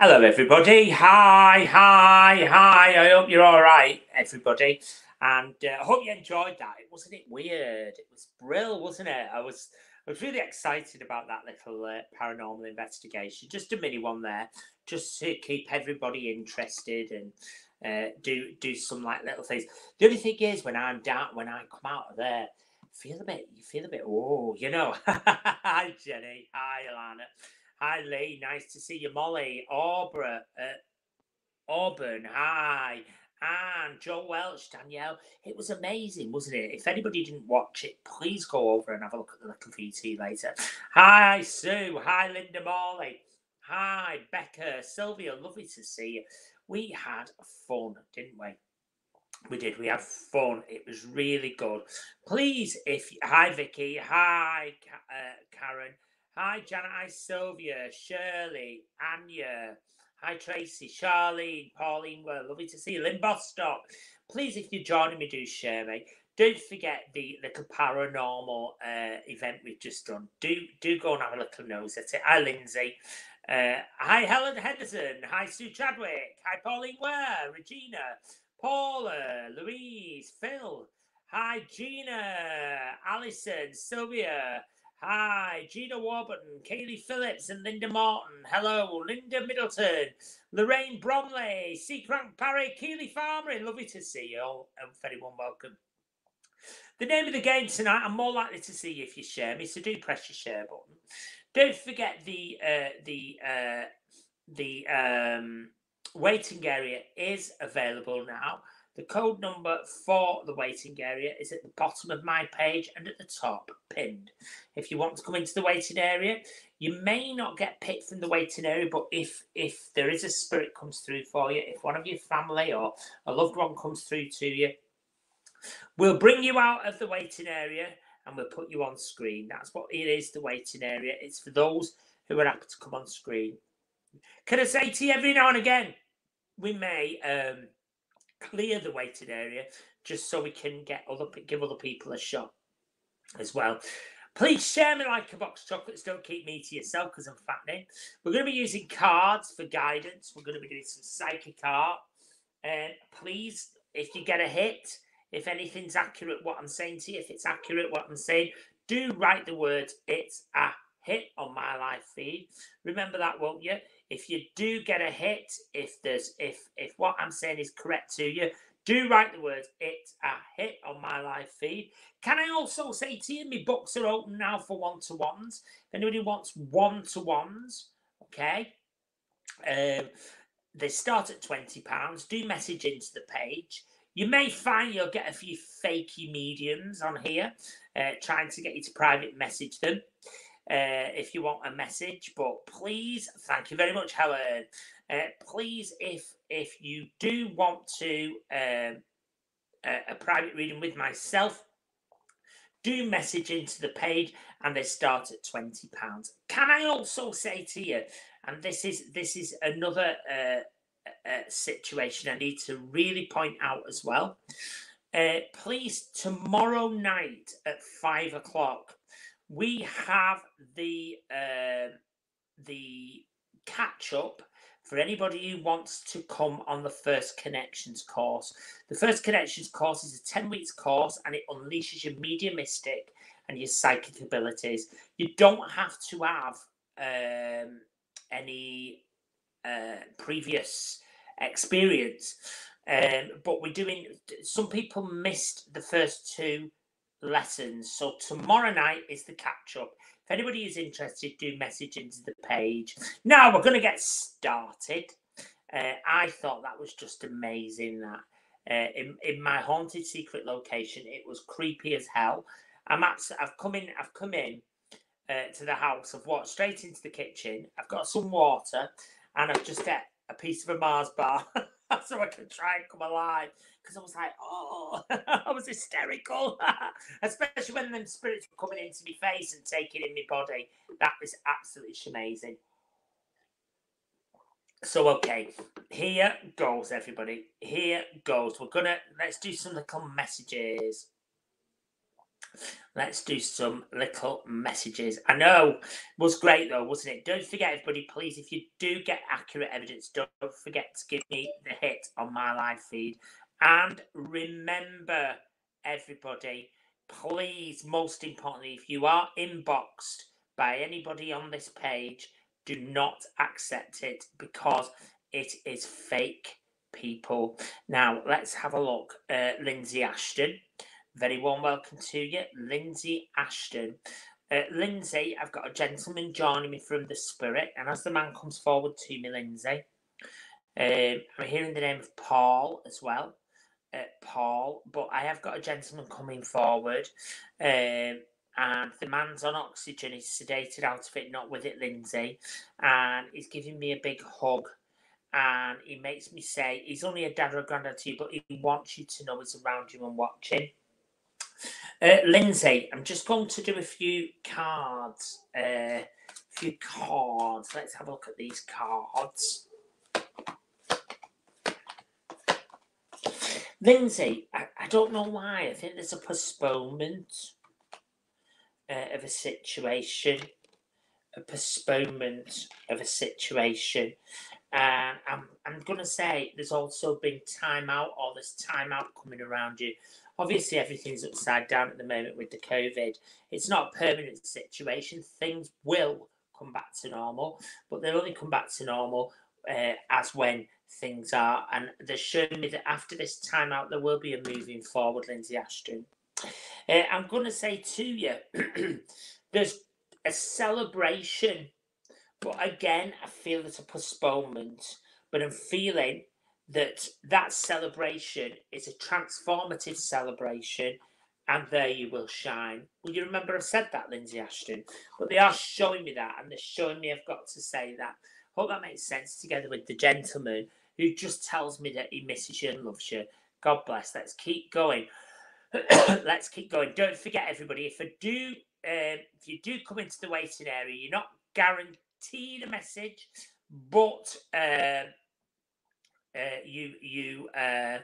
Hello, everybody. Hi, hi, hi. I hope you're all right, everybody. And uh, I hope you enjoyed that. It wasn't it weird. It was brill, wasn't it? I was I was really excited about that little uh, paranormal investigation. Just a mini one there, just to keep everybody interested and uh, do do some like little things. The only thing is, when I'm down, when I come out of there, I feel a bit. You feel a bit. Oh, you know. Hi, Jenny. Hi, Alana. Hi, Lee. Nice to see you, Molly. Aubra, uh, Auburn. Hi. And Joe Welch, Danielle. It was amazing, wasn't it? If anybody didn't watch it, please go over and have a look at the little VT later. Hi, Sue. Hi, Linda Morley. Hi, Becca. Sylvia, lovely to see you. We had fun, didn't we? We did. We had fun. It was really good. Please, if hi Vicky, hi uh, Karen, hi Janet, hi Sylvia, Shirley, Anya, hi Tracy, Charlene, Pauline. Well, lovely to see you. Lynn Bostock. Please, if you're joining me, do share me. Don't forget the little paranormal uh, event we've just done. Do do go and have a little nose at it. Hi Lindsay. Uh, hi Helen Henderson. Hi Sue Chadwick. Hi Pauline Ware, Regina. Paula, Louise, Phil. Hi, Gina, Alison, Sylvia. Hi, Gina Warburton, Kaylee Phillips, and Linda Morton. Hello, Linda Middleton, Lorraine Bromley, Seacrank Parry, Keely Farmer. Lovely to see you all. And very warm welcome. The name of the game tonight, I'm more likely to see you if you share me, so do press your share button. Don't forget the uh, the uh, the um, waiting area is available now. The code number for the waiting area is at the bottom of my page and at the top, pinned. If you want to come into the waiting area, you may not get picked from the waiting area, but if if there is a spirit comes through for you, if one of your family or a loved one comes through to you, we'll bring you out of the waiting area and we'll put you on screen. That's what it is, the waiting area. It's for those who are happy to come on screen. Can I say to you every now and again, we may um, clear the waiting area just so we can get other give other people a shot as well. Please share me like a box of chocolates. Don't keep me to yourself because I'm fattening. We're going to be using cards for guidance. We're going to be doing some psychic art. And please, if you get a hit, if anything's accurate what I'm saying to you, if it's accurate what I'm saying, do write the words "it's a hit" on my live feed. Remember that, won't you? If you do get a hit, if there's if if what I'm saying is correct to you, do write the words it's a hit on my live feed. Can I also say to you, my books are open now for one to ones. If anybody wants one to ones, okay. Um, they start at twenty pounds. Do message into the page. You may find you'll get a few fakey mediums on here, uh, trying to get you to private message them uh, if you want a message. But please, thank you very much, Helen. Uh, please, if if you do want to um, a, a private reading with myself, do message into the page, and they start at twenty pounds. Can I also say to you, and this is this is another uh, uh, situation I need to really point out as well. Uh, please, tomorrow night at five o'clock, we have the uh, the catch up for anybody who wants to come on the first connections course. The first connections course is a 10 weeks course and it unleashes your mediumistic and your psychic abilities. You don't have to have um, any uh, previous experience. Um, but we're doing, some people missed the first two lessons. So tomorrow night is the catch up. If anybody is interested, do message into the page. Now we're going to get started. Uh, I thought that was just amazing. That uh, in in my haunted secret location, it was creepy as hell. I'm abs- I've come in. I've come in uh, to the house. I've walked straight into the kitchen. I've got some water, and I've just got a piece of a Mars bar. so I could try and come alive. Because I was like, oh, I was hysterical. Especially when them spirits were coming into my face and taking in my body. That was absolutely amazing. So okay, here goes everybody. Here goes. We're gonna let's do some little messages. Let's do some little messages. I know it was great though, wasn't it? Don't forget, everybody, please, if you do get accurate evidence, don't forget to give me the hit on my live feed. And remember, everybody, please, most importantly, if you are inboxed by anybody on this page, do not accept it because it is fake people. Now, let's have a look. Uh, Lindsay Ashton very warm welcome to you, Lindsay Ashton. Uh, Lindsay, I've got a gentleman joining me from the spirit, and as the man comes forward to me, Lindsay, um, I'm hearing the name of Paul as well. Uh, Paul, but I have got a gentleman coming forward, um, and the man's on oxygen. He's sedated out of it, not with it, Lindsay, and he's giving me a big hug. And he makes me say, he's only a dad or a granddad to you, but he wants you to know he's around you and watching. Uh, Lindsay, I'm just going to do a few cards. A uh, few cards. Let's have a look at these cards. Lindsay, I, I don't know why. I think there's a postponement uh, of a situation. A postponement of a situation. And I'm, I'm going to say there's also been timeout or there's timeout coming around you obviously everything's upside down at the moment with the COVID. It's not a permanent situation. Things will come back to normal, but they'll only come back to normal uh, as when things are. And they're showing me that after this timeout, there will be a moving forward, Lindsay Ashton. Uh, I'm going to say to you, there's a celebration, but again, I feel there's a postponement. But I'm feeling that that celebration is a transformative celebration and there you will shine. Well, you remember I said that, Lindsay Ashton, but they are showing me that and they're showing me I've got to say that. Hope that makes sense together with the gentleman who just tells me that he misses you and loves you. God bless. Let's keep going. Let's keep going. Don't forget, everybody, if I do, um, if you do come into the waiting area, you're not guaranteed a message, but um, uh, you you uh,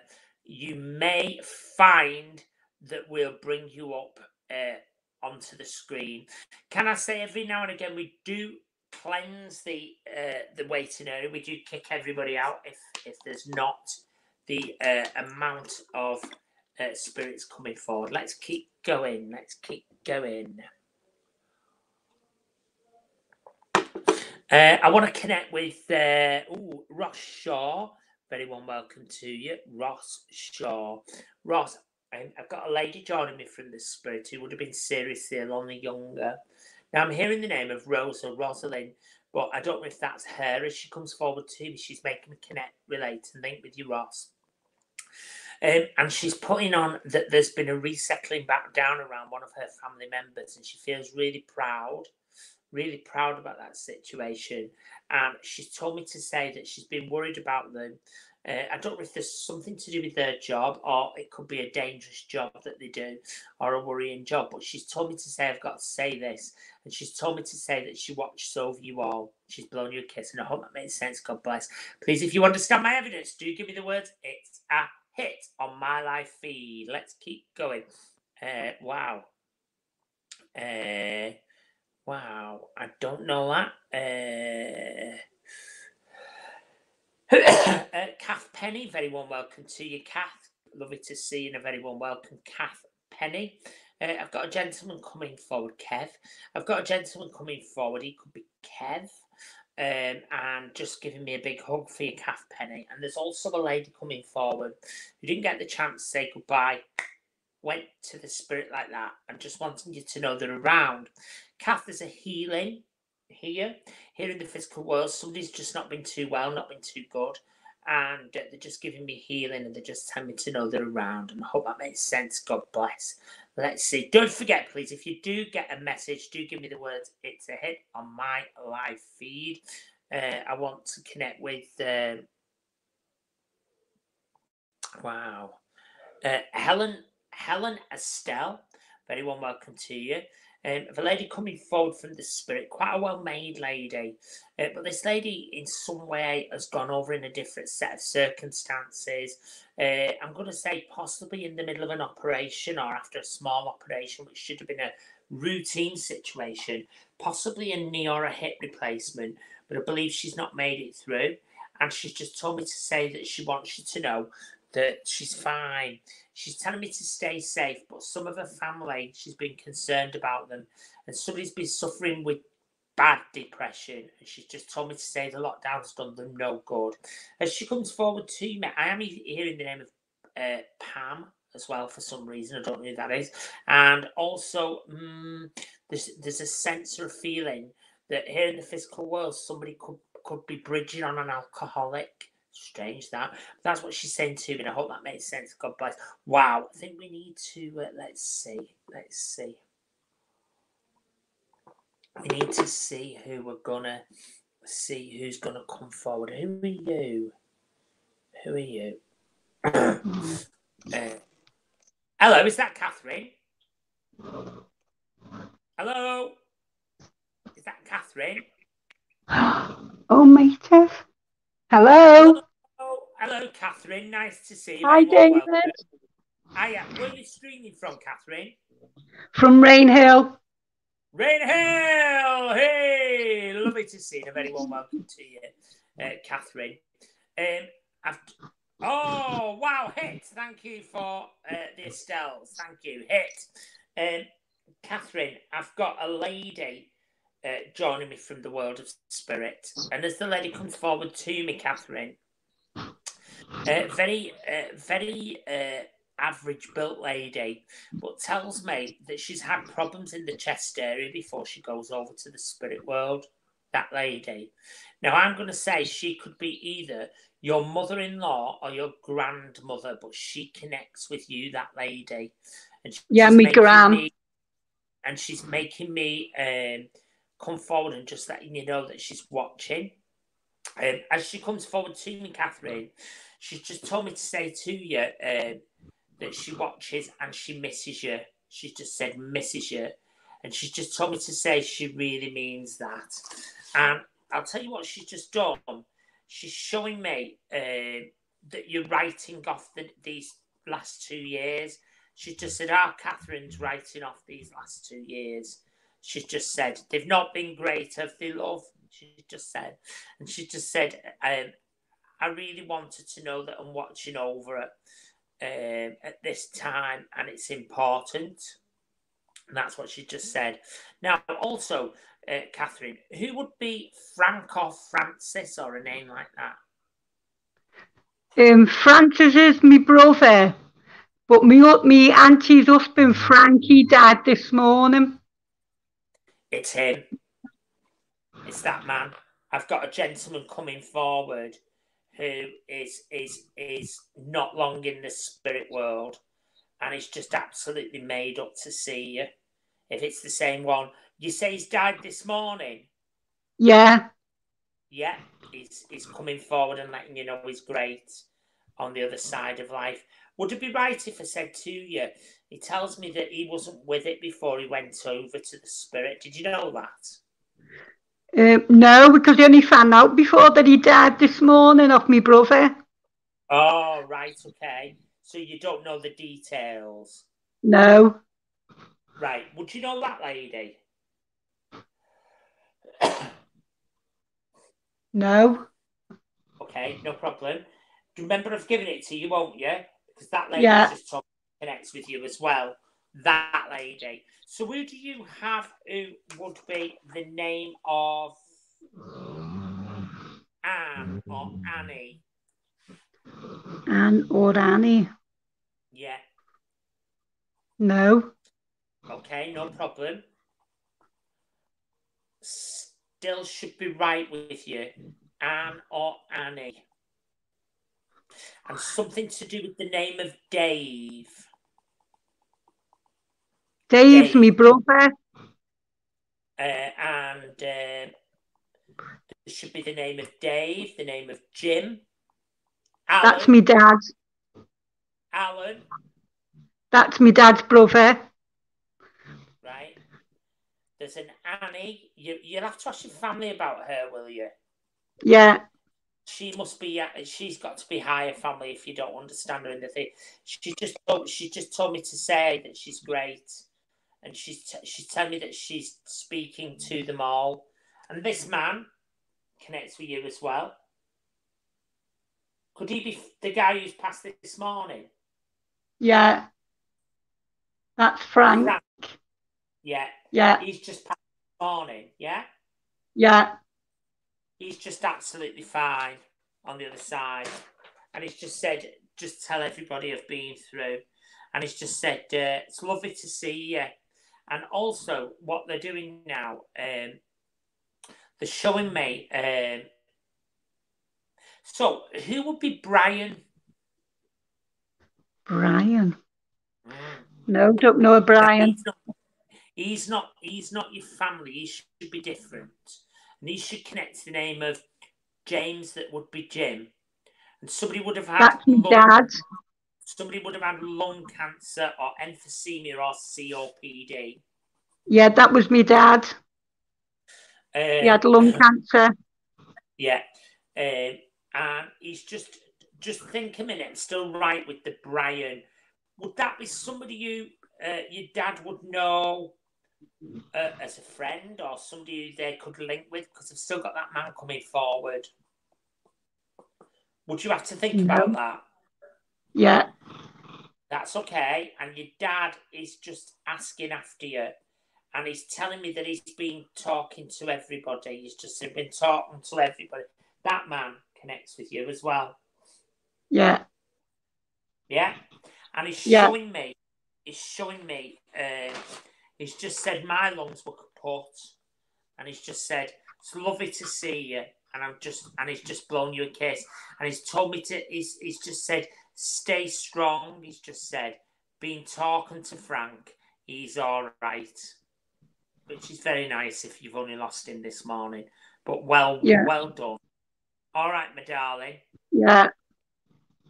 you may find that we'll bring you up uh, onto the screen. Can I say every now and again we do cleanse the uh, the waiting area. We do kick everybody out if if there's not the uh, amount of uh, spirits coming forward. Let's keep going. Let's keep going. Uh, I want to connect with uh, ooh, Ross Shaw. Very warm welcome to you, Ross Shaw. Ross, I've got a lady joining me from the spirit who would have been seriously a lot younger. Now I'm hearing the name of Rosa Rosalind, but I don't know if that's her as she comes forward to me. She's making me connect, relate, and link with you, Ross. Um, and she's putting on that there's been a resettling back down around one of her family members, and she feels really proud really proud about that situation. And she's told me to say that she's been worried about them. Uh, I don't know if there's something to do with their job or it could be a dangerous job that they do or a worrying job. But she's told me to say I've got to say this. And she's told me to say that she watched Over You All. She's blown you a kiss. And I hope that makes sense. God bless. Please, if you understand my evidence, do give me the words. It's a hit on my live feed. Let's keep going. Uh, wow. Uh, Wow, I don't know that. Uh, uh, Kath Penny, very warm welcome to you, Kath. Lovely to see you, and a very warm welcome, Kath Penny. Uh, I've got a gentleman coming forward, Kev. I've got a gentleman coming forward. He could be Kev. Um, and just giving me a big hug for you, Kath Penny. And there's also a lady coming forward who didn't get the chance to say goodbye, went to the spirit like that, and just wanting you to know they're around. Kath, there's a healing here. Here in the physical world, somebody's just not been too well, not been too good. And they're just giving me healing and they're just telling me to know they're around. And I hope that makes sense. God bless. Let's see. Don't forget, please, if you do get a message, do give me the words it's a hit on my live feed. Uh, I want to connect with. Uh, wow. Uh, Helen Helen Estelle, very warm welcome to you. Um, a lady coming forward from the spirit, quite a well made lady. Uh, but this lady, in some way, has gone over in a different set of circumstances. Uh, I'm going to say possibly in the middle of an operation or after a small operation, which should have been a routine situation, possibly a knee or a hip replacement. But I believe she's not made it through. And she's just told me to say that she wants you to know that she's fine. She's telling me to stay safe, but some of her family, she's been concerned about them. And somebody's been suffering with bad depression. And she's just told me to say the lockdown's done them no good. As she comes forward to me, I am hearing the name of uh, Pam as well for some reason. I don't know who that is. And also, um, there's, there's a sense or feeling that here in the physical world, somebody could, could be bridging on an alcoholic Strange that. That's what she's saying to me, and I hope that makes sense. God bless. Wow. I think we need to, uh, let's see. Let's see. We need to see who we're gonna see who's gonna come forward. Who are you? Who are you? uh, hello, is that Catherine? Hello? Is that Catherine? Oh, mater. Hello. Hello, hello, Catherine. Nice to see you. Hi, David. Hiya. Where are you streaming from, Catherine? From Rainhill. Rainhill. Hey, lovely to see you. A very warm welcome to you, uh, Catherine. Um, I've. Oh wow, hit! Thank you for uh, the Estelle. Thank you, hit. Um, Catherine, I've got a lady uh, joining me from the world of spirit. And as the lady comes forward to me, Catherine, uh, very, uh, very uh, average built lady, but tells me that she's had problems in the chest area before she goes over to the spirit world. That lady. Now, I'm going to say she could be either your mother in law or your grandmother, but she connects with you, that lady. And yeah, me grand. and she's making me um, come forward and just letting you know that she's watching. Um, as she comes forward to me, Catherine, she's just told me to say to you um, that she watches and she misses you. She's just said misses you. And she's just told me to say she really means that. And I'll tell you what she's just done. She's showing me uh, that you're writing off the, these last two years. She just said, "Ah, oh, Catherine's writing off these last two years." She's just said, they've not been great, have they, love? She just said. And she just said, um, I really wanted to know that I'm watching over it um, at this time and it's important. And that's what she just said. Now, also, uh, Catherine, who would be Frank or Francis or a name like that? Um, Francis is my brother, but me, me auntie's husband Frankie died this morning. It's him. It's that man. I've got a gentleman coming forward who is is is not long in the spirit world and he's just absolutely made up to see you. If it's the same one. You say he's died this morning? Yeah. Yeah, he's he's coming forward and letting you know he's great on the other side of life. Would it be right if I said to you, he tells me that he wasn't with it before he went over to the spirit. Did you know that? Uh, no, because he only found out before that he died this morning of my brother. Oh, right, okay. So you don't know the details? No. Right. Would you know that lady? no. Okay, no problem. Do you remember I've given it to you, won't you? Because that lady yeah. just told connects with you as well. That lady. So who do you have who would be the name of Anne or Annie? Anne or Annie? Yeah. No. Okay, no problem. Still should be right with you. Anne or Annie. And something to do with the name of Dave. Dave's Dave. my brother. Uh, and uh, this should be the name of Dave, the name of Jim. Alan. That's my dad. Alan. That's my dad's brother. Right. there's an Annie. You you'll have to ask your family about her, will you? Yeah. She must be. uh, She's got to be higher family if you don't understand her in the thing. She just told, she just told me to say that she's great, and she's t- she's telling me that she's speaking to them all. And this man connects with you as well. Could he be the guy who's passed this morning? Yeah. That's Frank. Frank. Yeah, Yeah. he's just passed this morning. Yeah. Yeah. He's just absolutely fine on the other side. And he's just said, just tell everybody I've been through. And he's just said, uh, it's lovely to see you. And also, what they're doing now, um, they're showing me. Um, so, who would be Brian? Brian. No, don't know a Brian. He's not, he's not. He's not your family. He should be different, and he should connect to the name of James. That would be Jim, and somebody would have had. That's lung- dad. Somebody would have had lung cancer or emphysema or COPD. Yeah, that was my dad. Um, He had lung cancer. Yeah, um, and he's just just think a minute. I'm still right with the Brian. Would that be somebody you uh, your dad would know uh, as a friend or somebody they could link with? Because I've still got that man coming forward. Would you have to think No. about that? Yeah. That's okay. And your dad is just asking after you. And he's telling me that he's been talking to everybody. He's just been talking to everybody. That man connects with you as well. Yeah. Yeah. And he's Yeah. showing me, he's showing me, uh, he's just said my lungs were kaput. And he's just said, it's lovely to see you. And I'm just, and he's just blown you a kiss. And he's told me to, he's, he's just said, stay strong. He's just said, been talking to Frank. He's all right. Which is very nice if you've only lost him this morning. But well, Yeah. well done. All right, my darling. Yeah.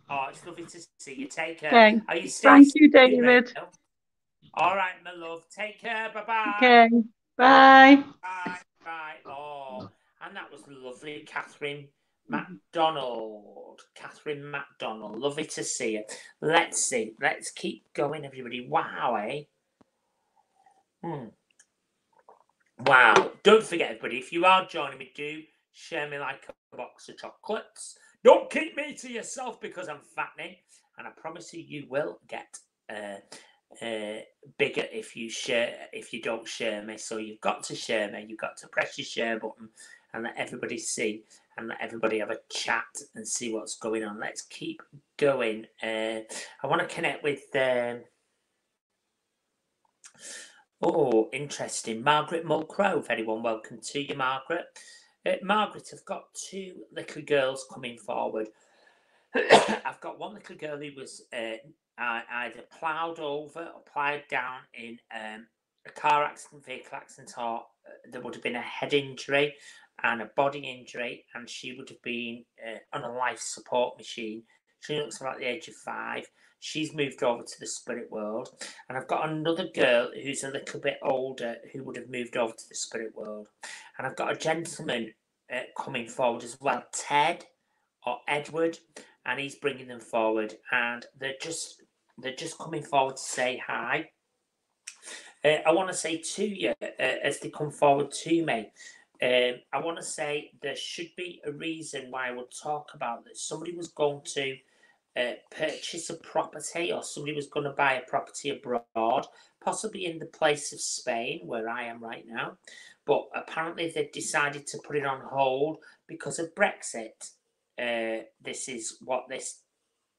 Oh, it's lovely to see you. Take care. Okay. Are you still Thank you, David. All right, my love. Take care. Bye bye. Okay. Bye. Bye. Bye. Oh, and that was lovely, Catherine MacDonald. Catherine MacDonald. Lovely to see you. Let's see. Let's keep going, everybody. Wow, eh? Hmm. Wow. Don't forget, everybody, if you are joining me, do share me like a box of chocolates. Don't keep me to yourself because I'm fattening. And I promise you, you will get uh, uh, bigger if you share if you don't share me. So you've got to share me. You've got to press your share button and let everybody see and let everybody have a chat and see what's going on. Let's keep going. Uh, I want to connect with. Um, oh, interesting. Margaret Mulcrow. Very well, welcome to you, Margaret. Uh, Margaret, I've got two little girls coming forward. I've got one little girl who was uh, I either ploughed over or ploughed down in um, a car accident, vehicle accident, or uh, there would have been a head injury and a body injury, and she would have been uh, on a life support machine. She looks about the age of five. She's moved over to the spirit world, and I've got another girl who's a little bit older who would have moved over to the spirit world, and I've got a gentleman uh, coming forward as well, Ted or Edward, and he's bringing them forward, and they're just they're just coming forward to say hi. Uh, I want to say to you uh, as they come forward to me. Um, I want to say there should be a reason why I would talk about this. Somebody was going to uh, purchase a property, or somebody was going to buy a property abroad, possibly in the place of Spain, where I am right now. But apparently, they've decided to put it on hold because of Brexit. Uh, this is what this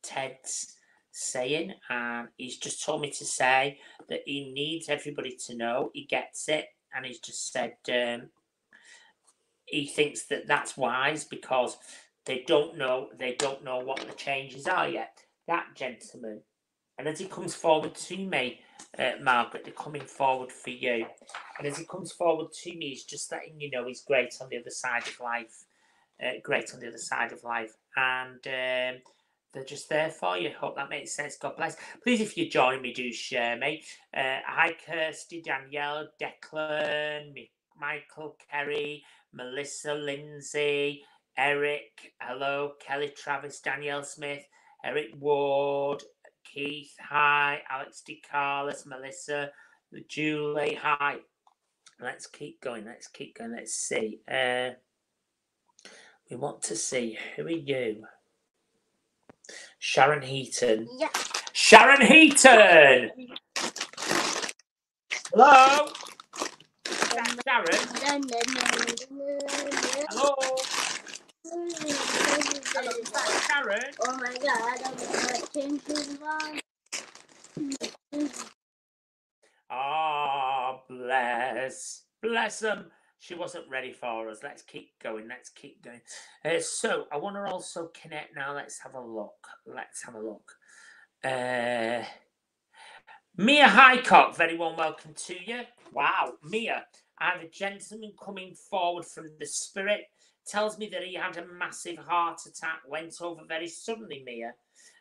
Ted's saying, and he's just told me to say that he needs everybody to know he gets it, and he's just said um, he thinks that that's wise because they don't know they don't know what the changes are yet. That gentleman, and as he comes forward to me, uh, Margaret, they're coming forward for you, and as he comes forward to me, he's just letting you know he's great on the other side of life, uh, great on the other side of life, and um, they're just there for you. Hope that makes sense. God bless. Please, if you're joining me, do share me. Uh, hi, Kirsty, Danielle, Declan, Michael, Kerry, Melissa, Lindsay, Eric, hello, Kelly, Travis, Danielle Smith, Eric Ward, Keith, hi, Alex DeCarlos, Melissa, Julie, hi. Let's keep going. Let's keep going. Let's see. Uh, we want to see who are you? Sharon Heaton. Yeah. Sharon Heaton. Hello. Sharon? Hello. Hello. Sharon? Oh my god, I'm gonna change his mom. Ah, bless. Bless them. She wasn't ready for us. Let's keep going. Let's keep going. Uh, so I want to also connect now. Let's have a look. Let's have a look. Uh, Mia Highcock, very warm welcome to you. Wow, Mia, I have a gentleman coming forward from the spirit. Tells me that he had a massive heart attack, went over very suddenly, Mia.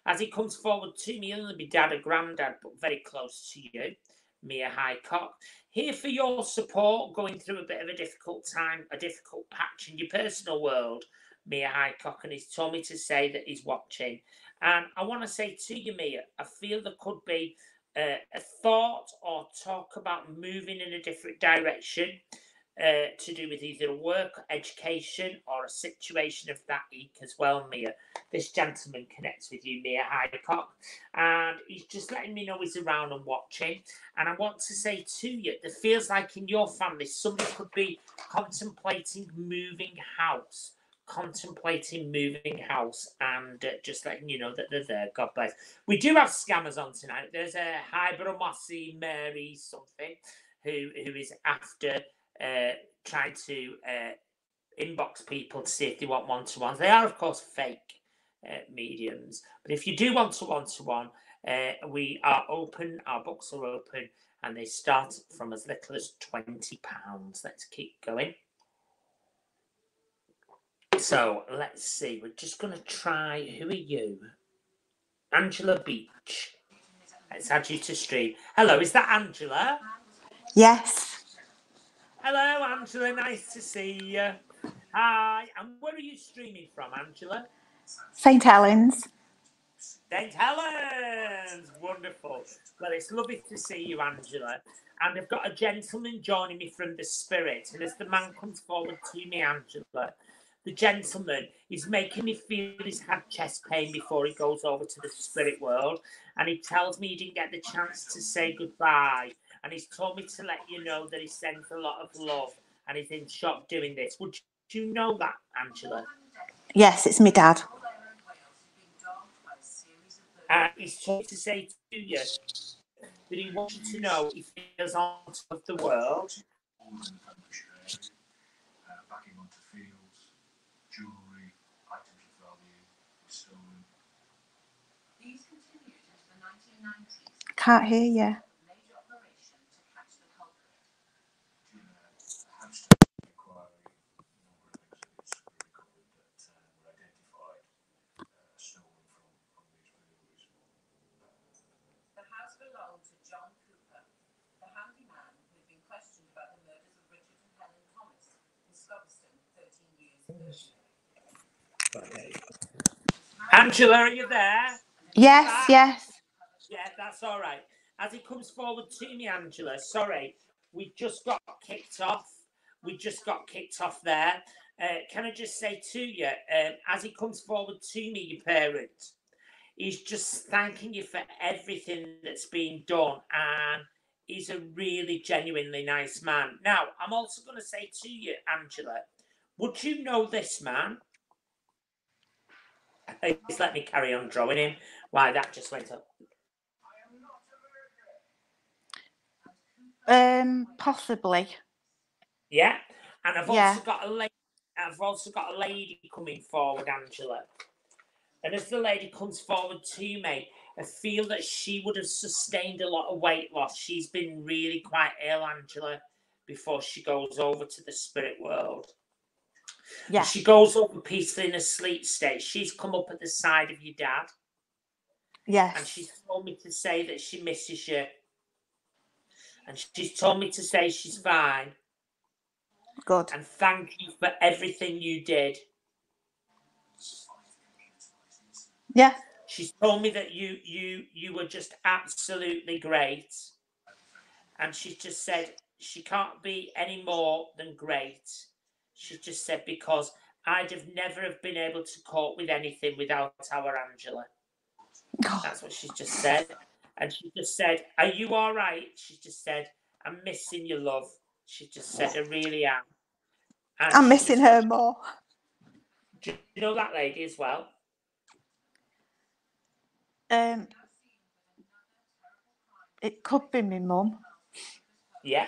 As he comes forward to me, he'll be dad or granddad, but very close to you. Mia Highcock. Here for your support, going through a bit of a difficult time, a difficult patch in your personal world, Mia Highcock, and he's told me to say that he's watching. And I want to say to you, Mia, I feel there could be uh, a thought or talk about moving in a different direction uh, to do with either work, education, or a situation of that ilk as well, Mia. This gentleman connects with you, Mia Highcock, and he's just letting me know he's around and watching. And I want to say to you, it feels like in your family, somebody could be contemplating moving house. Contemplating moving house and uh, just letting you know that they're there. God bless. We do have scammers on tonight. There's a Hybrid Mossy Mary something who who is after uh, trying to uh, inbox people to see if they want one to ones. They are, of course, fake uh, mediums. But if you do want to one to one, we are open, our books are open, and they start from as little as £20. Let's keep going. So let's see. We're just going to try. Who are you? Angela Beach. Let's add you to stream. Hello, is that Angela? Yes. Hello, Angela. Nice to see you. Hi. And where are you streaming from, Angela? St. Helens. St. Helens. Wonderful. Well, it's lovely to see you, Angela. And I've got a gentleman joining me from the spirit. And as the man comes forward to me, Angela, the gentleman is making me feel he's had chest pain before he goes over to the spirit world. And he tells me he didn't get the chance to say goodbye and he's told me to let you know that he sends a lot of love and he's in shock doing this. Would you know that, Angela? Yes, it's my dad. Uh, he's trying to say to you that he wants you to know he feels on top of the world. Can't hear you. Angela, are you there? Yes, yes. Yeah, that's all right. As he comes forward to me, Angela, sorry, we just got kicked off. We just got kicked off there. Uh, can I just say to you, um, as he comes forward to me, your parent, he's just thanking you for everything that's been done. And he's a really genuinely nice man. Now, I'm also going to say to you, Angela, would you know this man? Please let me carry on drawing him. Why that just went up. Um, possibly. Yeah, and I've Yeah. also got a lady. I've also got a lady coming forward, Angela. And as the lady comes forward to me, I feel that she would have sustained a lot of weight loss. She's been really quite ill, Angela, before she goes over to the spirit world. Yeah. She goes over peacefully in a sleep state. She's come up at the side of your dad. Yes. And she's told me to say that she misses you. And she's told me to say she's fine Good. and thank you for everything you did. Yeah. She's told me that you you you were just absolutely great. And she just said she can't be any more than great. She just said because I'd have never have been able to cope with anything without our Angela. Oh, That's what she's just said. And she just said, Are you all right? She just said, I'm missing your love. She just said, I really am. And I'm missing just- her more. Do you know that lady as well? Um, it could be my mum. Yeah.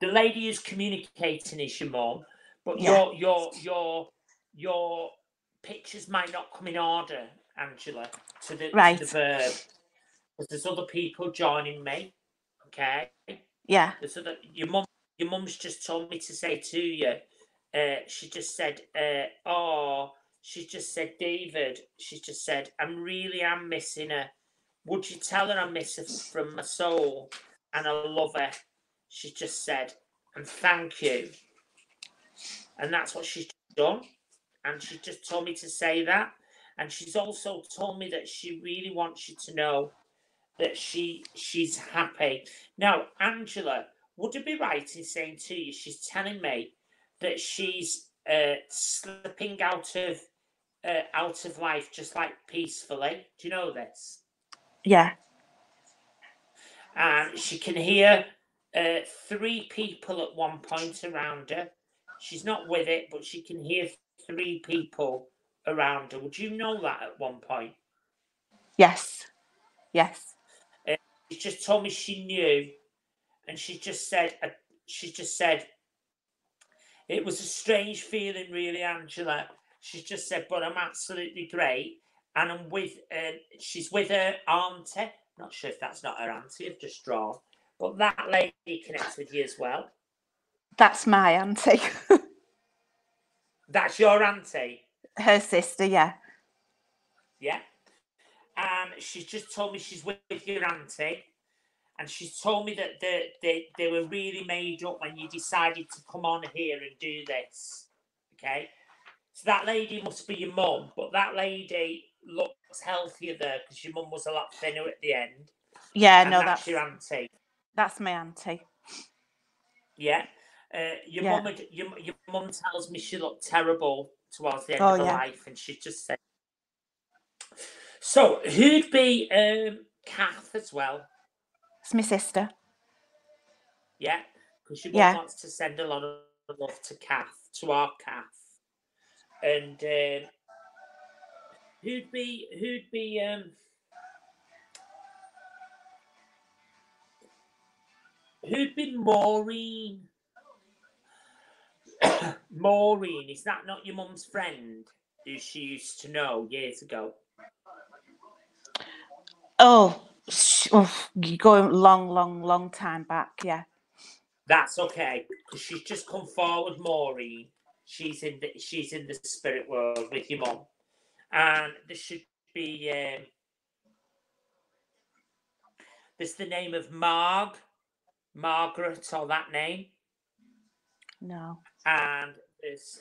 The lady who's communicating is your mum, but Yeah. your your your your pictures might not come in order, Angela, to the, Right. to the verb. Because there's other people joining me. Okay. Yeah. So that your mum, your mum's just told me to say to you. Uh, she just said, uh, "Oh, she just said, David. She just said, I'm really am missing her. Would you tell her I miss her from my soul and I love her?" She just said, "And thank you." And that's what she's done. And she just told me to say that. And she's also told me that she really wants you to know that she she's happy. Now, Angela, would it be right in saying to you, she's telling me that she's uh, slipping out of uh, out of life just like peacefully. Do you know this? Yeah. And she can hear uh, three people at one point around her. She's not with it, but she can hear three people around her. Would you know that at one point? Yes. Yes. She just told me she knew, and she just said, uh, she just said, it was a strange feeling, really, Angela. She just said, but I'm absolutely great, and I'm with, uh, she's with her auntie. Not sure if that's not her auntie. I've just drawn, but that lady connects with you as well. That's my auntie. That's your auntie, her sister. Yeah. yeah. And she's just told me she's with your auntie, and she's told me that they, they they were really made up when you decided to come on here and do this. Okay, so that lady must be your mum, but that lady looks healthier there because your mum was a lot thinner at the end. Yeah. and no, that's, that's your auntie. that's my auntie. Yeah. Uh, your Yeah. mum, your, your mum tells me she looked terrible towards the end Oh, of her yeah. life, and she just said. So, who'd be um, Kath as well? It's my sister. Yeah, because she Yeah. wants to send a lot of love to Kath, to our Kath, and um, who'd be who'd be um, who'd be Maureen? Maureen, is that not your mum's friend who she used to know years ago? Oh, sh- oof, you're going long, long, long time back. Yeah. That's okay because she's just come forward, Maureen. She's in the she's in the spirit world with your mum, and there should be um, there's the name of Marg, Margaret, or that name, No. and there's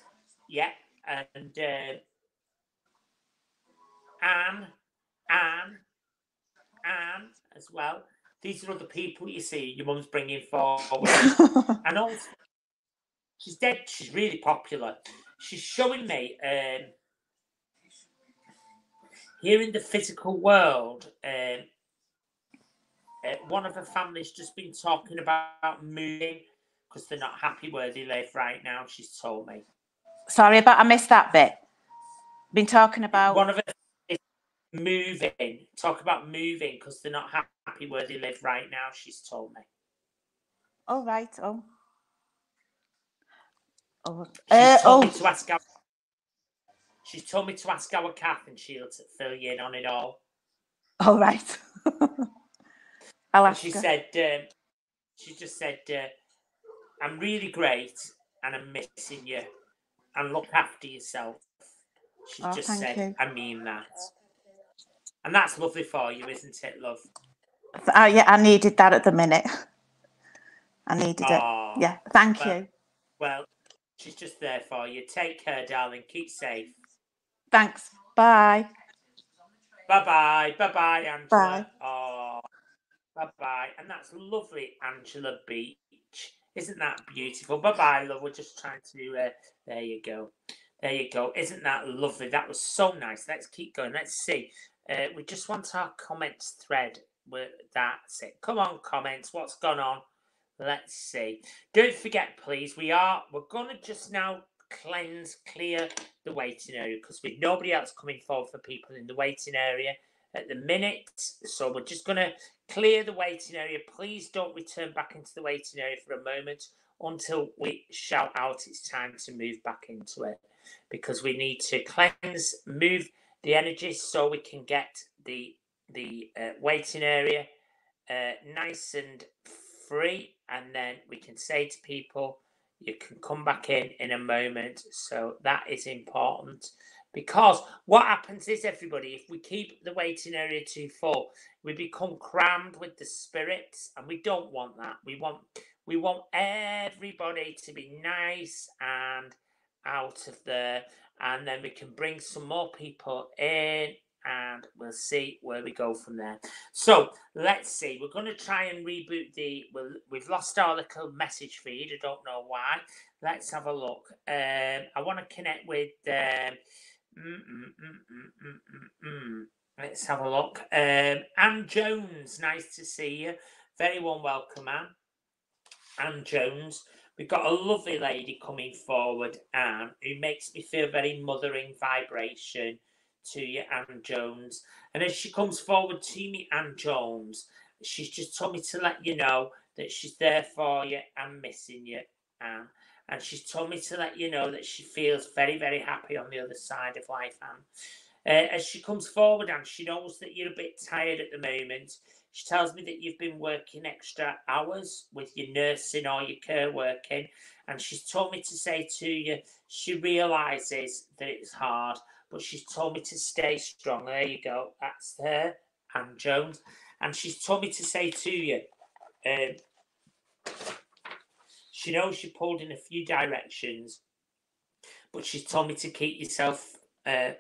yeah, and uh, Anne, Anne, Anne as well. These are other people you see your mum's bringing forward. and also she's dead she's really popular she's showing me um here in the physical world um uh, one of her family's just been talking about moving because they're not happy where they live right now she's told me Sorry, but I missed that bit. Been talking about. one of her is moving talk about moving because they're not happy where they live right now she's told me Oh right. Oh. Oh. She's Uh, told oh. me to ask our, She's told me to ask our Kath and she'll fill you in on it all. All right. right. I'll And she her. said, um, she just said, uh, I'm really great and I'm missing you. And look after yourself. She Oh, just said, you. I mean that. And that's lovely for you, isn't it, love? Uh, yeah, I needed that at the minute. I needed it. Yeah, thank well- you. Well, she's just there for you. Take care, darling. Keep safe. Thanks. Bye. Bye bye. Bye bye, Angela. Bye. Oh, bye bye. And that's lovely, Angela Beach. Isn't that beautiful? Bye bye, love. We're just trying to. Uh, there you go. There you go. Isn't that lovely? That was so nice. Let's keep going. Let's see. Uh, we just want our comments thread. That's it. Come on, comments. What's gone on? Let's see. Don't forget, please. We are. We're gonna just now cleanse, clear the waiting area because with nobody else coming forward for people in the waiting area at the minute. So we're just going to clear the waiting area. Please don't return back into the waiting area for a moment until we shout out it's time to move back into it because we need to cleanse, move the energies so we can get the the uh, waiting area uh, nice and free and then we can say to people you can come back in in a moment. So that is important because what happens is, everybody, if we keep the waiting area too full, we become crammed with the spirits, and we don't want that. We want we want everybody to be nice and out of there, and then we can bring some more people in. And we'll see where we go from there. So let's see. We're going to try and reboot the. Well, we've lost our little message feed. I don't know why. Let's have a look. Um, I want to connect with. Um, Let's have a look. Um, Anne Jones, nice to see you. Very warm welcome, Anne. Anne Jones. We've got a lovely lady coming forward, Anne, who makes me feel very mothering vibration to you, Anne Jones. And as she comes forward to me, Anne Jones, she's just told me to let you know that she's there for you and missing you, Anne. And she's told me to let you know that she feels very, very happy on the other side of life, Anne. Uh, as she comes forward, and she knows that you're a bit tired at the moment. She tells me that you've been working extra hours with your nursing or your care working, and she's told me to say to you, she realizes that it's hard, but she's told me to stay strong. There you go. That's her, Anne Jones. And she's told me to say to you, um, she knows she pulled in a few directions, but she's told me to keep yourself uh,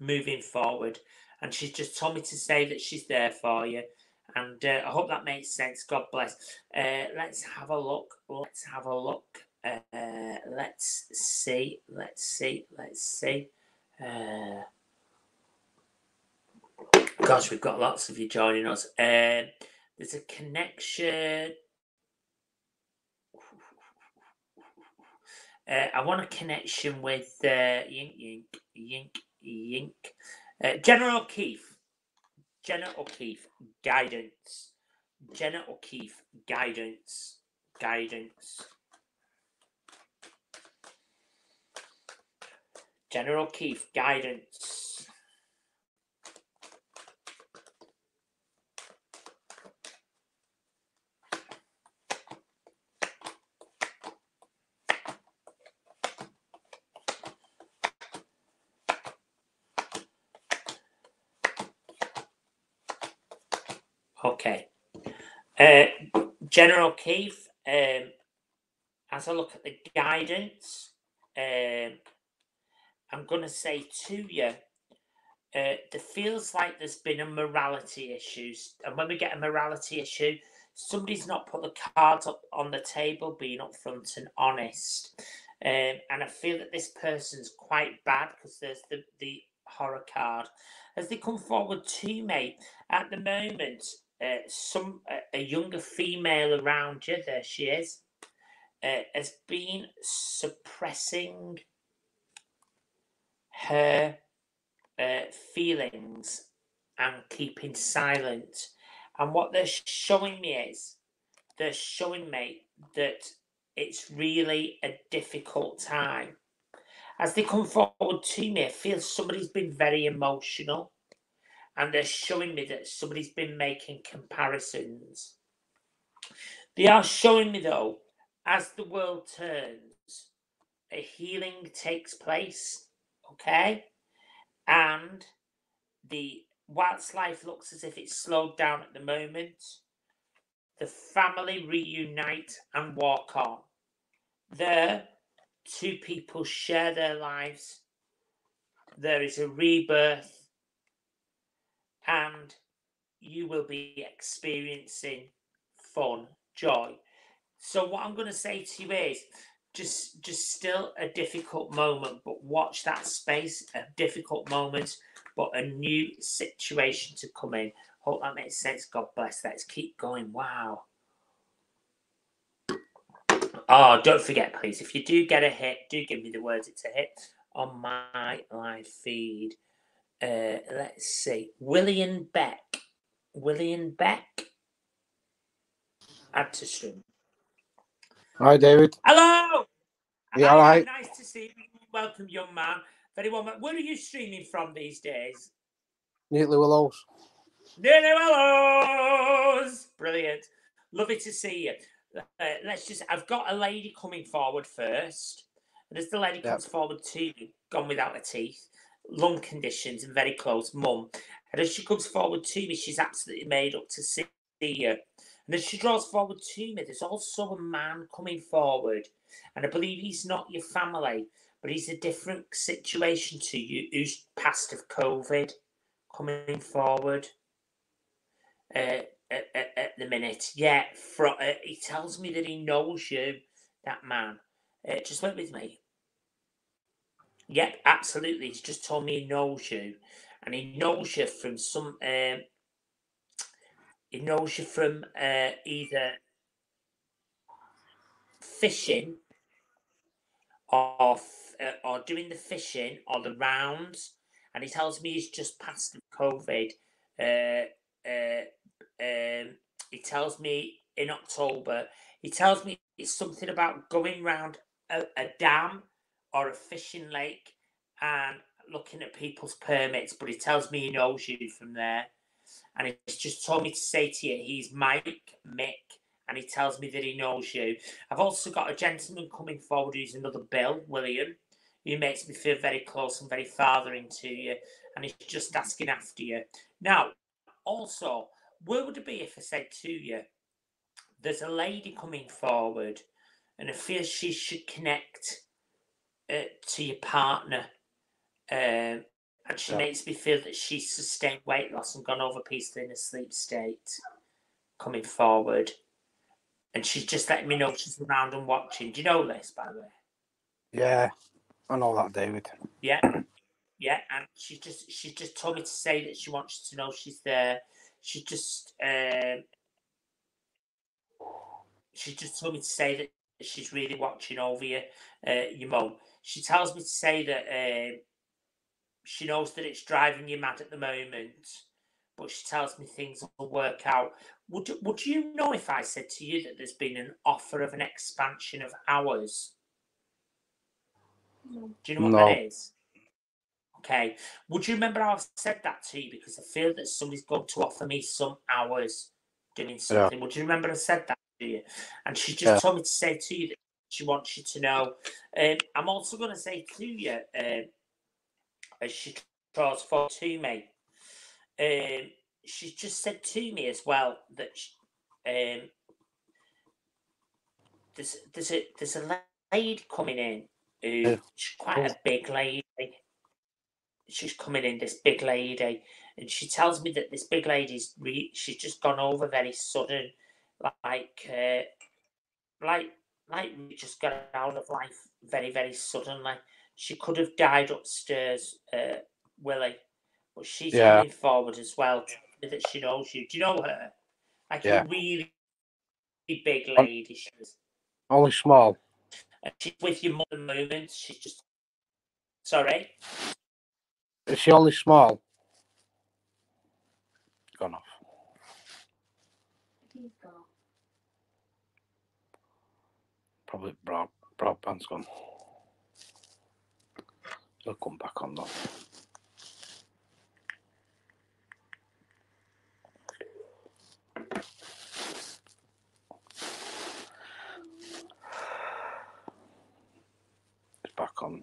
moving forward. And she's just told me to say that she's there for you. And uh, I hope that makes sense. God bless. Uh, let's have a look. Let's have a look. Uh, let's see. Let's see. Let's see. Uh, gosh, we've got lots of you joining us. Uh, there's a connection. Uh, I want a connection with uh, Yink, Yink, Yink, Yink. Uh, General O'Keefe. Jenna O'Keefe, guidance. Jenna O'Keefe, guidance. Guidance. General O'Keefe, guidance. Okay. Uh, General Keith, um, as I look at the guidance, um, I'm going to say to you, uh, there feels like there's been a morality issues, and when we get a morality issue, somebody's not put the cards up on the table, being upfront and honest. Um, and I feel that this person's quite bad because there's the, the horror card. As they come forward to me, at the moment, uh, some uh, a younger female around you, there she is, uh, has been suppressing her uh, feelings and keeping silent. And what they're showing me is they're showing me that it's really a difficult time. As they come forward to me, I feel somebody's been very emotional and they're showing me that somebody's been making comparisons. They are showing me, though, as the world turns, a healing takes place, okay? And the whilst life looks as if it's slowed down at the moment, the family reunite and walk on. There, two people share their lives. There is a rebirth, and you will be experiencing fun, joy. So, what I'm going to say to you is just just still a difficult moment, but watch that space, a difficult moment, but a new situation to come in. Hope that makes sense. God bless. Let's keep going. Wow. Oh, don't forget, please, if you do get a hit, do give me the words it's a hit on my live feed. Uh, let's see. William Beck. William Beck. Add to stream. Hi, David. Hello. Yeah, all right. Nice to see you. Welcome, young man. Very well. Where are you streaming from these days? Neatly Willows. Nearly Willows. Brilliant. Lovely to see you. Uh, let's just. I've got a lady coming forward first, and as the lady Yep. comes forward to me, gone without her teeth, lung conditions, and very close, mum. And as she comes forward to me, she's absolutely made up to see you. And as she draws forward to me, there's also a man coming forward, and I believe he's not your family, but he's a different situation to you, who's passed of COVID, coming forward. Uh, at, at, at the minute, yeah, fro- uh, he tells me that he knows you, that man. Uh, just wait with me. Yep, absolutely. He's just told me he knows you, and he knows you from some. Um, he knows you from uh, either fishing or uh, or doing the fishing or the rounds, and he tells me he's just passed the COVID. Uh, uh, um, he tells me in October. He tells me it's something about going round a, a dam or a fishing lake and looking at people's permits. But he tells me he knows you from there, and he's just told me to say to you he's Mike Mick, and he tells me that he knows you. I've also got a gentleman coming forward who's another Bill William, who makes me feel very close and very fathering to you, and he's just asking after you. Now, also, where would it be if I said to you, there's a lady coming forward, and I feel she should connect uh, to your partner, um, and she Yeah. makes me feel that she's sustained weight loss and gone over peacefully in a sleep state, coming forward, and she's just letting me know she's around and watching. Do you know this, by the way? Yeah, I know that, David. Yeah, yeah, and she just she just told me to say that she wants to know she's there. She just um she just told me to say that she's really watching over you, uh, your mum. She tells me to say that um she knows that it's driving you mad at the moment, but she tells me things will work out. Would you- would you know if I said to you that there's been an offer of an expansion of hours? Do you know what No. that is? Okay. Would you remember how I've said that to you? Because I feel that somebody's going to offer me some hours doing something. Would you remember I said that to you? And she just Yeah. told me to say to you that she wants you to know. Um, I'm also going to say to you, um, as she draws forward to me, um, she's just said to me as well that sh um, there's there's a there's a lady coming in who Yeah. she's quite a big lady. She's coming in, this big lady, and she tells me that this big lady's re- she's just gone over very sudden, like uh, like like we just got out of life very very suddenly. She could have died upstairs, uh, Willie, but she's Yeah. coming forward as well. That she knows you. Do you know her? Like Yeah. a really big lady. She is. Only small. And she's with you at the moment. She's just sorry. Is she only small? Gone off. Probably broad broadband's gone. He'll come back on though. It's back on.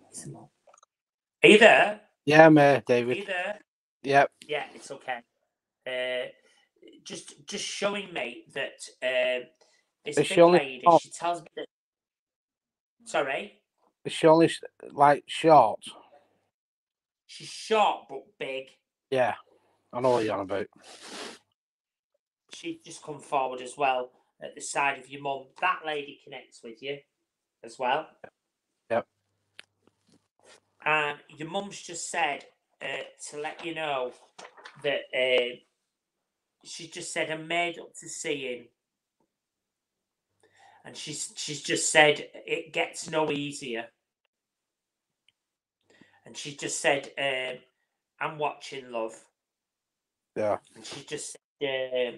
Are you there? Yeah, mate, Are David. you there? Yep. Yeah, it's okay. Uh, just just showing me that um, this Is she big only lady, small? she tells me that. Sorry, Is she only like short? she's short but big. Yeah. I know what you're on about. She's just come forward as well at the side of your mum. That lady connects with you as well. Yep. And your mum's just said uh, to let you know that uh, she just said I'm made up to seeing. And she's she's just said it gets no easier. And she just said, um, I'm watching love. Yeah. And she just said,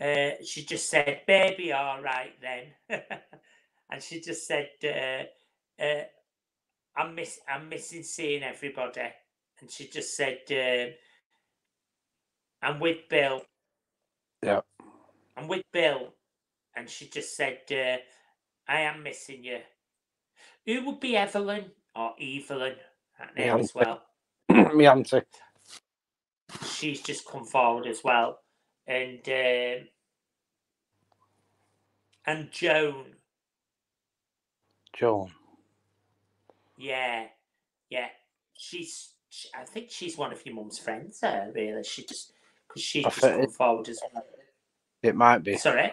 um, uh, she just said, baby, all right then. and she just said, uh, uh, I'm miss I'm missing seeing everybody. And she just said, um, I'm with Bill. Yeah. I'm with Bill. And she just said, uh, I am missing you. Who would be Evelyn or Evelyn? That Me name as well. Me auntie. She's just come forward as well. And um, and Joan, Joan. yeah, yeah. She's sh- I think she's one of your mum's friends, uh, really. She just because she's just come forward as well. It might be. Sorry.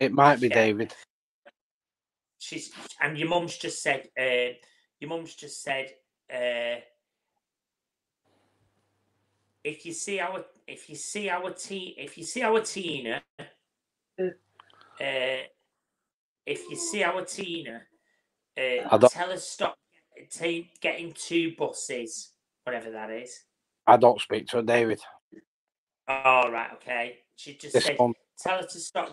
It might be Yeah. David. she's and your mum's just said uh, your mum's just said uh, if you see our if you see our tea if you see our Tina uh, if you see our Tina uh, tell her stop ta- getting two buses whatever that is I don't speak to her, David. All right okay she just This said one. tell her to stop.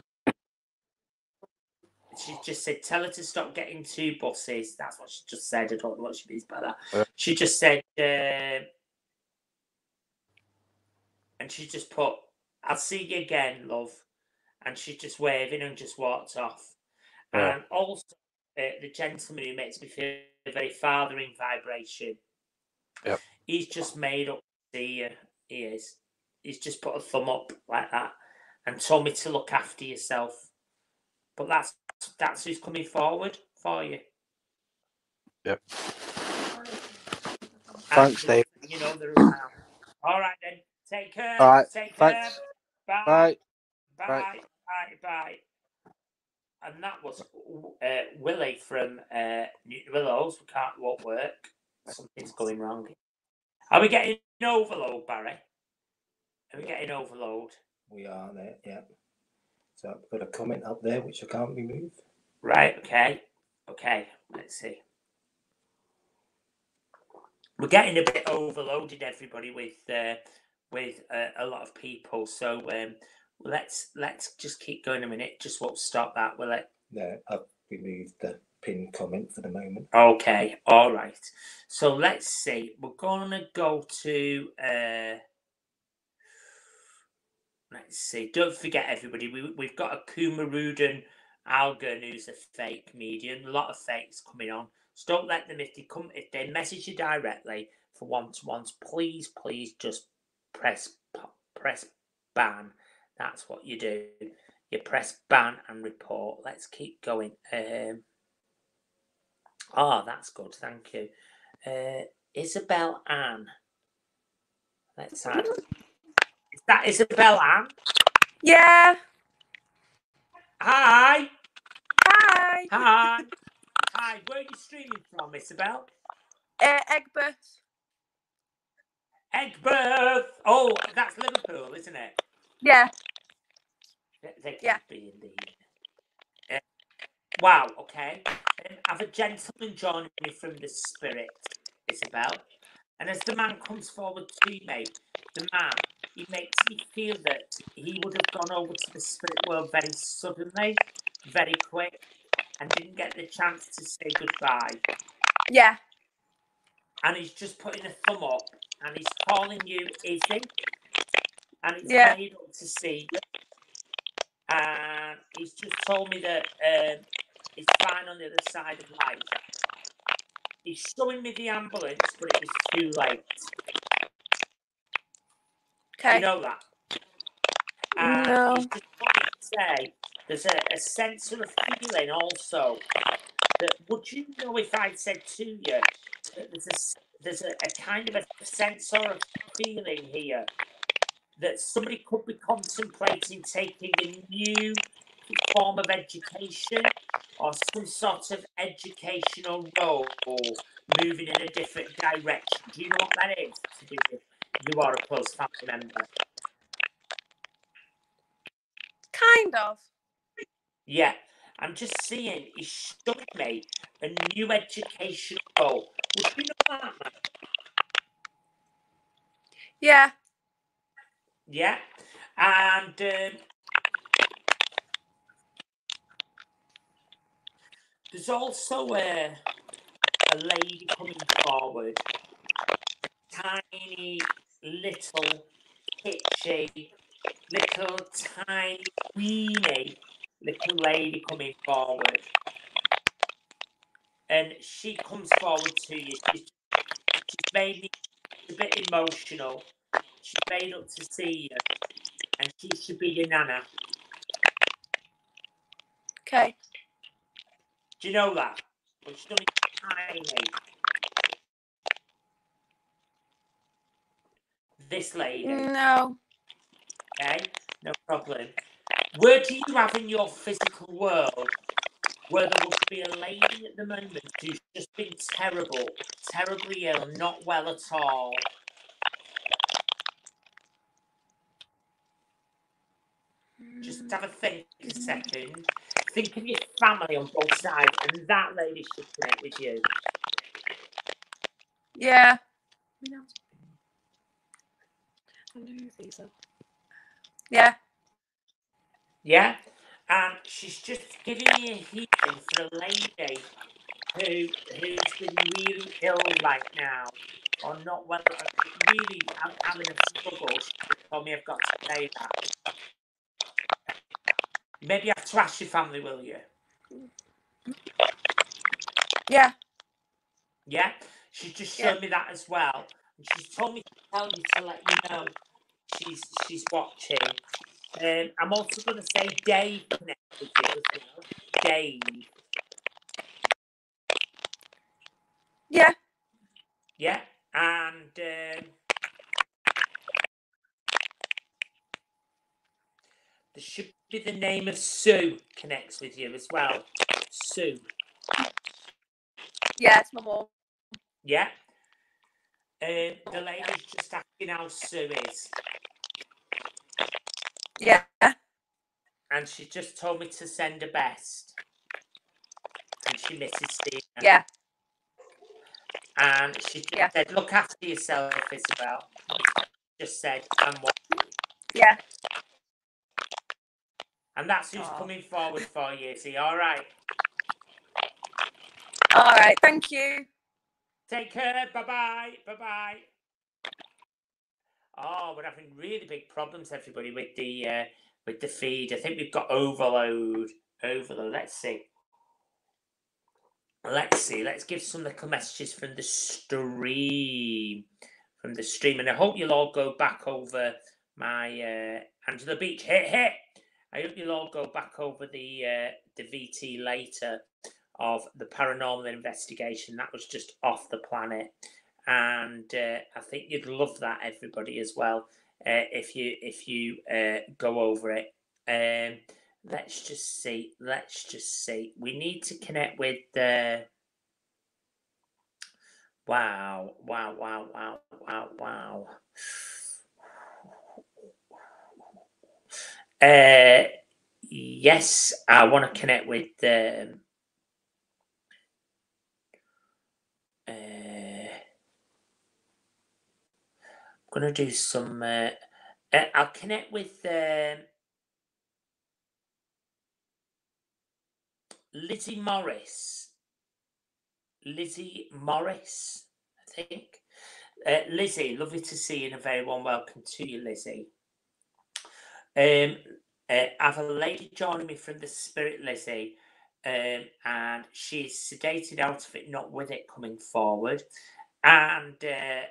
She just said, tell her to stop getting two buses. That's what she just said. I don't know what she means by that. Yeah. She just said, uh, and she just put, I'll see you again, love. And she just waving and just walked off. Yeah. And also, uh, the gentleman who makes me feel very fathering vibration. Yep. He's just made up to see you. He is. He's just put a thumb up like that and told me to look after yourself. But that's that's who's coming forward for you. Yep. Thanks, just Dave. You know they're around. All right then. Take care. All right, Take care. thanks. Bye. Bye. Bye. Bye. Bye. Bye. And that was uh, Willie from uh, Newton Willows. We can't won't work. Something's going wrong. Are we getting overload, Barry? Are we getting overload? We are there, yeah. So I've got a comment up there which I can't remove. Right, okay. Okay, let's see. We're getting a bit overloaded, everybody, with uh, with uh, a lot of people. So um, let's let's just keep going a minute. Just won't stop that, will it? No, I've removed the pin comment for the moment. Okay, all right. So let's see. We're gonna go to. Uh, let's see. Don't forget, everybody. We we've got a Kumarudin Algan who's a fake medium. A lot of fakes coming on. So don't let them if they come if they message you directly for one to ones. Please, please just press press ban. That's what you do. You press ban and report. Let's keep going. Um, Oh, that's good. Thank you. Uh, Isabel Ann. Let's add. Is that Isabel Ann? Yeah. Hi. Hi. Hi. Hi. Where are you streaming from, Isabel? Uh, Aigburth. Aigburth. Oh, that's Liverpool, isn't it? Yeah. They, Yeah. be indeed. Uh, wow. Okay. Um, have a gentleman joining me from the spirit, Isabel. And as the man comes forward to me, the man, he makes me feel that he would have gone over to the spirit world very suddenly, very quick, and didn't get the chance to say goodbye. Yeah. And he's just putting a thumb up and he's calling you Izzy. And it's Yeah. made up to see you. And he's just told me that um, he's fine on the other side of life. he's showing me the ambulance, but it was too late. Okay. You know that? And No. he's just wanted to say there's a, a sense of feeling also that would you know if I said to you that there's a there's a, a kind of a sense or a feeling here that somebody could be contemplating taking a new form of education or some sort of educational role moving in a different direction. Do you know what that is? To do with you are a close family member. Kind of. Yeah, I'm just seeing he showed me a new educational role. Would you know that, man? Yeah. Yeah, and um, there's also a, a lady coming forward, tiny little kitschy, little tiny weeny little lady coming forward, and she comes forward to you. She's, she's made me a bit emotional. She's made up to see you, and she should be your nana. Okay. Do you know that? But she's only tiny. This lady, No. okay? No problem. Where do you have in your physical world where there would be a lady at the moment who's just been terrible, terribly ill, not well at all? Just have a think a hmm. second. Think of your family on both sides, and that lady should connect with you. Yeah. Yeah. Yeah? And she's just giving me a healing for a lady who who's been really ill right now or not well uh, really ha- having a struggle. She told me I've got to say that. Maybe I have to ask your family, will you? Yeah. Yeah? She just Yeah. me that as well. And she's told me to tell you to let you know she's she's watching. Um, I'm also going to say Dave connected with you as well. Dave. Yeah. Yeah, and um, there should be the name of Sue connects with you as well. Sue, Yeah, it's my mum. yeah. Um, the lady's just asking how Sue is, Yeah. and she just told me to send her best, and she misses her. Yeah. And she Yeah. said, "Look after yourself, Isabel." Just said, "And what?" Yeah. And that's who's Aw. coming forward for you. Is he all right? All right. Thank you. Take care. Bye bye. Bye bye. Oh, we're having really big problems, everybody, with the uh, with the feed. I think we've got overload. Overload. Let's see. Let's see. Let's give some little messages from the stream. From the stream, and I hope you'll all go back over my uh, Angela Beach. Hit hit. I hope you'll all go back over the uh, the VT later of the paranormal investigation. That was just off the planet, and uh, I think you'd love that, everybody, as well. Uh, if you if you uh, go over it, um, let's just see. Let's just see. We need to connect with the. Wow! Wow! Wow! Wow! Wow! Wow! Uh, yes, I want to connect with the. I'm gonna do some. Uh, uh, I'll connect with um Lizzie Morris. Lizzie Morris, I think. Uh, Lizzie, lovely to see you, and a very warm welcome to you, Lizzie. Um, uh, I have a lady joining me from the Spirit, Lizzie. um, and she's sedated out of it, not with it coming forward. And uh,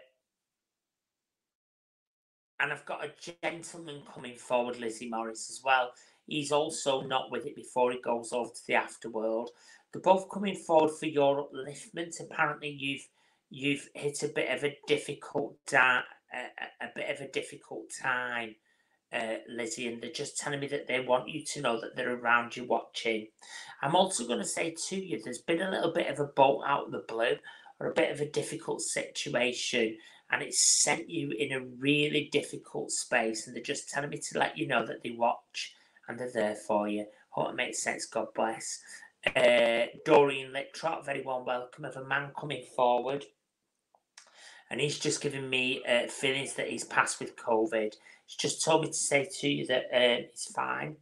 and I've got a gentleman coming forward, Lizzie Morris, as well. He's also not with it before he goes over to the afterworld. They're both coming forward for your upliftment. Apparently, you've you've hit a bit of a difficult da- a, a, bit of a difficult time, uh, Lizzie, and they're just telling me that they want you to know that they're around you watching. I'm also going to say to you, there's been a little bit of a bolt out of the blue or a bit of a difficult situation, and it's sent you in a really difficult space, and they're just telling me to let you know that they watch and they're there for you. Hope it makes sense. God bless. Uh, Doreen Littrot, very warm welcome of a man coming forward. And he's just given me uh, feelings that he's passed with COVID. He's just told me to say to you that he's fine.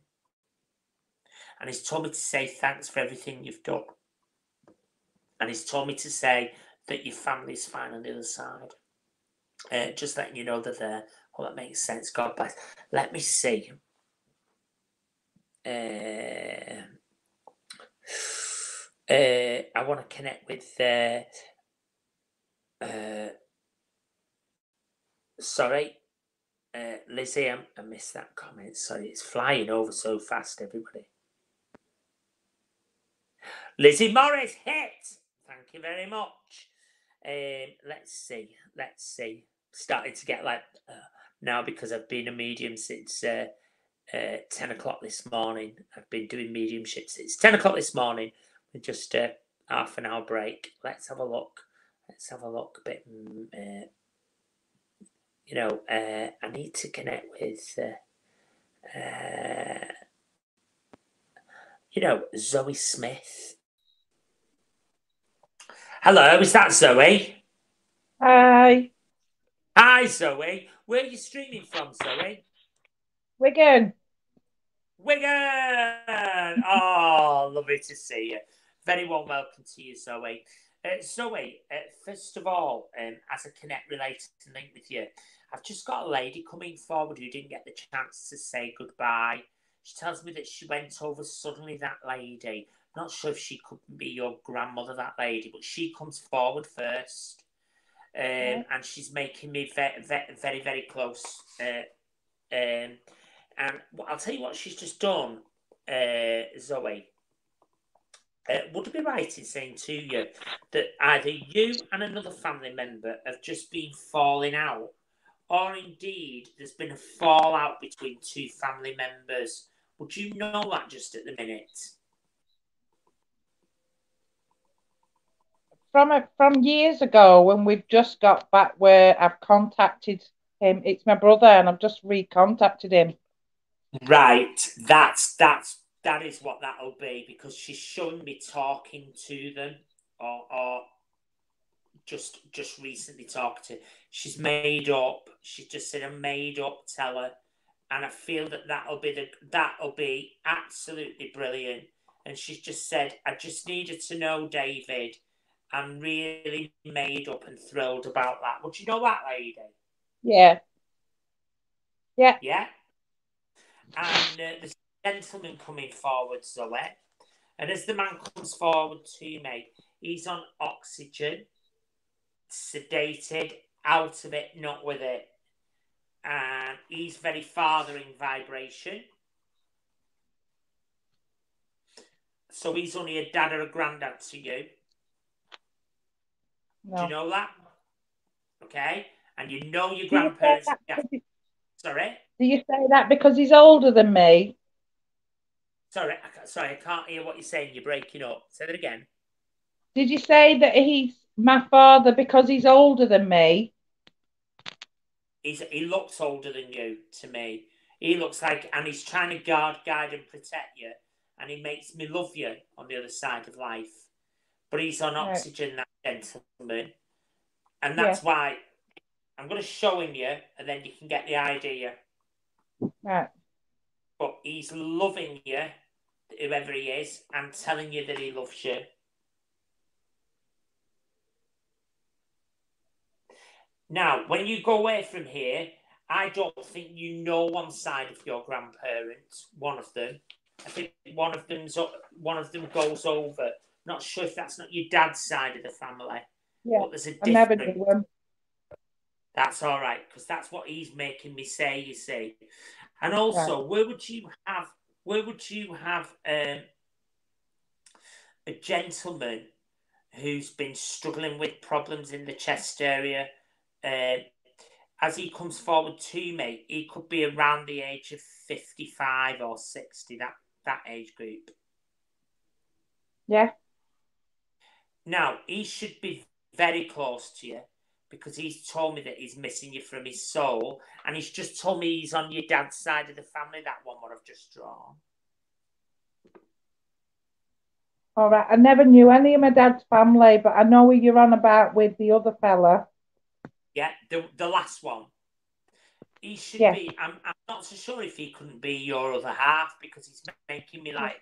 And he's told me to say thanks for everything you've done. And he's told me to say that your family's fine on the other side. Uh, just letting you know that there. Well, that makes sense. God bless. Let me see. Uh, uh, I want to connect with. Uh, uh, sorry, uh, Lizzie, I, I missed that comment. Sorry, it's flying over so fast, everybody. Lizzie Morris hit. Thank you very much. Um, let's see. Let's see. Starting to get like uh, now because I've been a medium since uh, uh, 10 o'clock this morning. I've been doing mediumship since 10 o'clock this morning with just a half an hour break. Let's have a look. Let's have a look a bit. mm, Uh, you know, uh, I need to connect with, uh, uh, you know, Zoe Smith. Hello, is that Zoe? Hi, Hi, Zoe. Where are you streaming from, Zoe? Wigan. Wigan! Oh, lovely to see you. Very warm welcome to you, Zoe. Uh, Zoe, uh, first of all, um, as a connect related link with you, I've just got a lady coming forward who didn't get the chance to say goodbye. She tells me that she went over suddenly, that lady. Not sure if she could be your grandmother, that lady, but she comes forward first. Um. And she's making me very, very, very, very close. Uh, um, and I'll tell you what she's just done, uh, Zoe. Uh, would it be right in saying to you that either you and another family member have just been falling out, or indeed there's been a fallout between two family members? Would you know that just at the minute? From a, from years ago when we've just got back where I've contacted him. It's my brother and I've just recontacted him. Right, that's that's that is what that'll be because she's shown me talking to them or or just just recently talked to. She's made up. She's just said a made up teller, and I feel that that'll be the that'll be absolutely brilliant. And she's just said, I just needed to know, David. I'm really made up and thrilled about that. Would you know that lady? Yeah. Yeah. Yeah. And uh, there's a gentleman coming forward, Zoe. And as the man comes forward to me, he's on oxygen, sedated, out of it, not with it. And he's very fathering vibration. So he's only a dad or a granddad to you. Do you know that? Okay. And you know your Do you grandparents. Yeah. Sorry. do you say that because he's older than me? Sorry, I, sorry, I can't hear what you're saying. You're breaking up. Say that again. Did you say that he's my father because he's older than me? He's he looks older than you to me. He looks like, and he's trying to guard, guide, and protect you, and he makes me love you on the other side of life. But he's on Right. oxygen, that gentleman, and that's why I'm going to show him you, and then you can get the idea. Right. But he's loving you, whoever he is, and telling you that he loves you. Now, when you go away from here, I don't think you know one side of your grandparents, one of them. I think one of them's one of them goes over. Not sure if that's not your dad's side of the family. Yeah, But there's a I never knew him. That's all right, because that's what he's making me say. You see, and also, where would you have? Where would you have um, a gentleman who's been struggling with problems in the chest area? Um, as he comes forward to me, he could be around the age of fifty-five or sixty. That that age group. Yeah, Now, he should be very close to you because he's told me that he's missing you from his soul, and he's just told me he's on your dad's side of the family. That one, what I've just drawn. all right. I never knew any of my dad's family, but I know who you're on about with the other fella. Yeah, the the last one. He should Yeah. be. I'm, I'm not so sure if he couldn't be your other half because he's making me like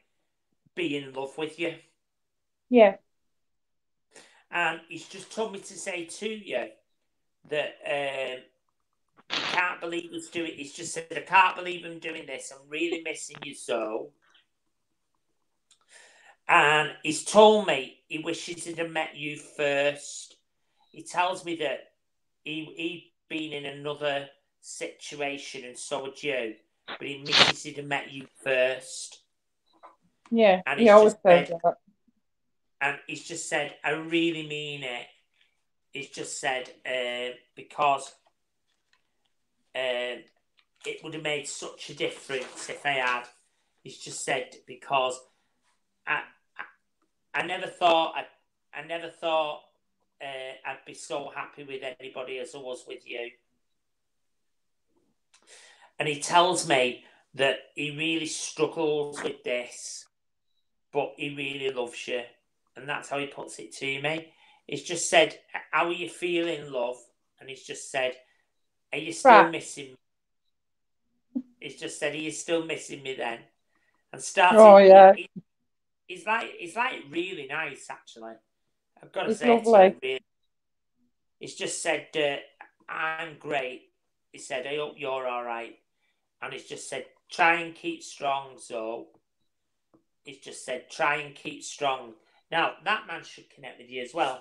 be in love with you. Yeah, And he's just told me to say to you that um, he can't believe he's doing. He's just said, "I can't believe I'm doing this. I'm really missing you so." And he's told me he wishes he'd have met you first. He tells me that he he'd been in another situation and so would you, but he wishes he'd have met you first. yeah. And he always says that. And he's just said, "I really mean it." He's just said uh, because um, it would have made such a difference if I had. He's just said because I I, I never thought I I never thought uh, I'd be so happy with anybody as I was with you. And he tells me that he really struggles with this, but he really loves you and that's how he puts it to me. He's just said, "How are you feeling, love?" And he's just said, "Are you still Right. missing?" me? He's just said, "He is still missing me." Then, and started. Oh, yeah. he- he's like he's like really nice, actually. I've got to He's say, lovely. really. He's just said, uh, "I'm great." He said, "I hope you're all right," and he's just said, "Try and keep strong." So, he's just said, "Try and keep strong." Now that man should connect with you as well.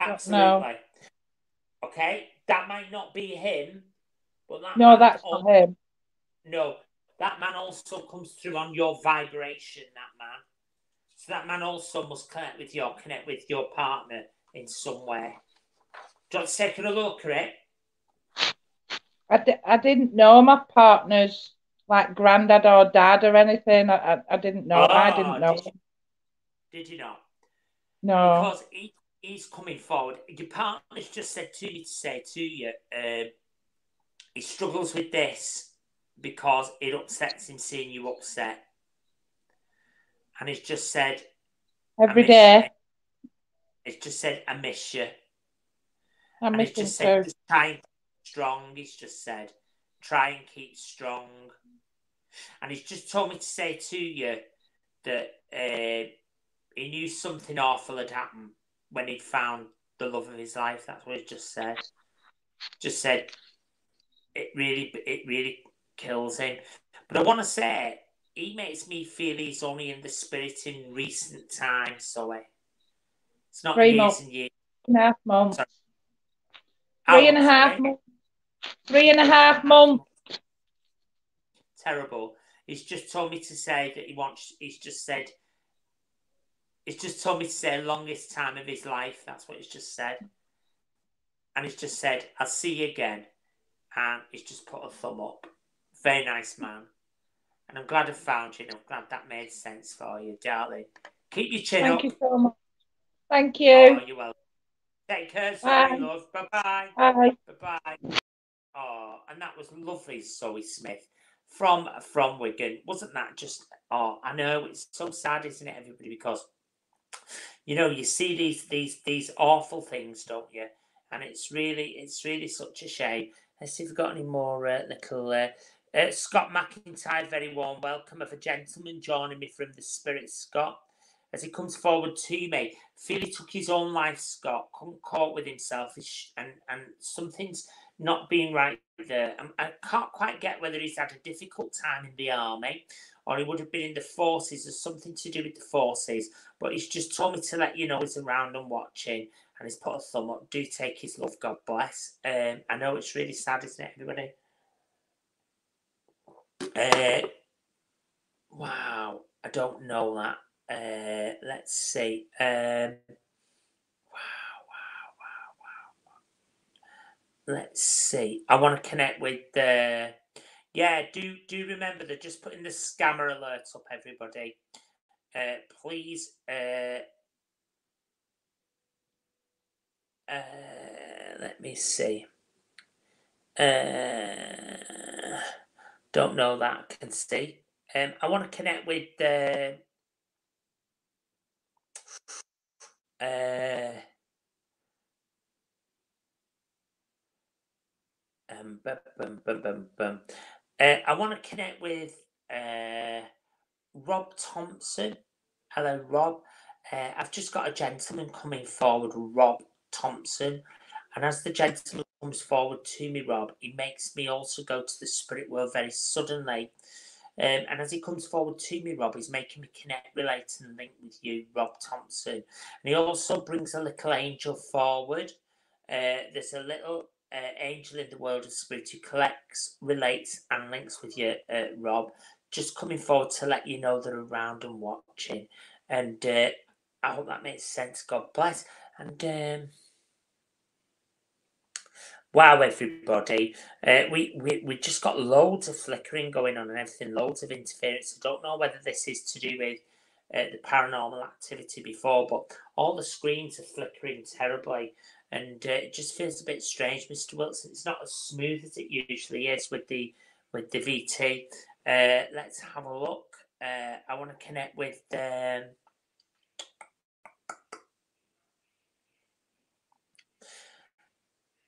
Absolutely. Okay, that might not be him, but that No, that's al- not him. no, that man also comes through on your vibration. That man, so that man also must connect with your connect with your partner in some way. Do you want to take a look at it? I, I didn't know my partner's like granddad or dad or anything. I, I, I didn't know. I Oh, didn't know. Did you, did you not? No. because he, he's coming forward. Your partner's just said to me to say to you, um, he struggles with this because it upsets him seeing you upset. And he's just said, every day. Every miss day. you. He's just said, I miss you. I and miss him just said, too. just try and keep strong. He's just said, try and keep strong. And he's just told me to say to you that uh, he knew something awful had happened when he'd found the love of his life. That's what he just said. Just said it really, it really kills him. But I want to say he makes me feel he's only in the spirit in recent times. So it's not Three years months. and years. Three and a half months. Sorry. Three and a half months. Three and a half months. Terrible. He's just told me to say that he wants. He's just said. He's just told me to say longest time of his life. That's what he's just said. And he's just said, "I'll see you again," and he's just put a thumb up. Very nice man. And I'm glad I found you. And I'm glad that made sense for you, darling. Keep your chin Thank up. Thank you so much. Thank Oh, you. you're welcome. Take care, sorry, Bye. love. Bye bye. Bye. Bye bye. Oh, and that was lovely, Zoe Smith from from Wigan. Wasn't that just? Oh, I know it's so sad, isn't it, everybody? Because you know you see these these these awful things, don't you? And it's really it's really such a shame. Let's see if we've got any more uh, little. Uh, uh, Scott McIntyre, very warm welcome of a gentleman joining me from the Spirit, Scott. as he comes forward to me, he took his own life, Scott, couldn't cope with himself, and and something's not being right there. Um, I can't quite get whether he's had a difficult time in the army or he would have been in the forces. There's something to do with the forces, but he's just told me to let you know he's around and watching, and he's put a thumb up. Do take his love, God bless. Um, I know it's really sad, isn't it, everybody? Uh, wow, I don't know that. Uh, let's see. Um, wow, wow, wow, wow. Let's see. I want to connect with the. Yeah, do do remember that just putting the scammer alert up, everybody. Uh, please. Uh, uh, let me see. Uh, don't know that. I can see. Um, I want to connect with the. Uh, um, bum, bum, bum. Uh, I want to connect with uh, Rob Thompson. Hello, Rob. Uh, I've just got a gentleman coming forward, Rob Thompson. And as the gentleman comes forward to me, Rob, he makes me also go to the spirit world very suddenly. Um, and as he comes forward to me, Rob, he's making me connect, relate, and link with you, Rob Thompson. And he also brings a little angel forward. Uh, there's a little uh, angel in the world of spirit who collects, relates, and links with you, uh, Rob. Just coming forward to let you know they're around and watching. And uh, I hope that makes sense. God bless. And um, wow, everybody, uh, we, we we just got loads of flickering going on and everything, loads of interference. I don't know whether this is to do with uh, the paranormal activity before, but all the screens are flickering terribly, and uh, it just feels a bit strange, Mr. Wilson. It's not as smooth as it usually is with the with the VT. Uh, let's have a look. Uh, I want to connect with. Um,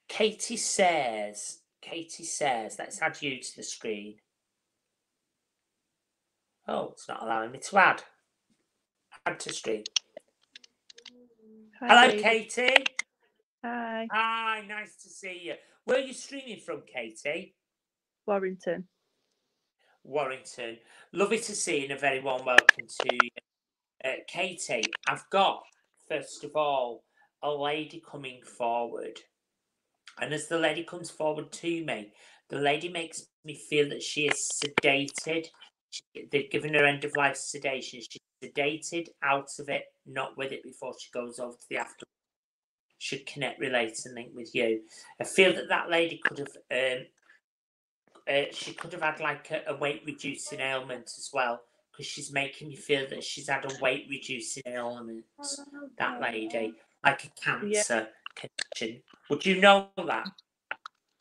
Katie says, Katie says, let's add you to the screen. Oh, it's not allowing me to add. Add to screen. Hello, Katie. Hi, Hi, nice to see you. Where are you streaming from, Katie? Warrington. Warrington. Lovely to see you and a very warm welcome to you. Uh, Katie, I've got, first of all, a lady coming forward. And as the lady comes forward to me, the lady makes me feel that she is sedated. She- They've given her end of life sedation. She's sedated out of it, not with it before she goes over to the after. Should connect, relate, and link with you. I feel that that lady could have um, uh, she could have had like a, a weight reducing ailment as well because she's making me feel that she's had a weight reducing ailment that lady like a cancer condition. Would you know that?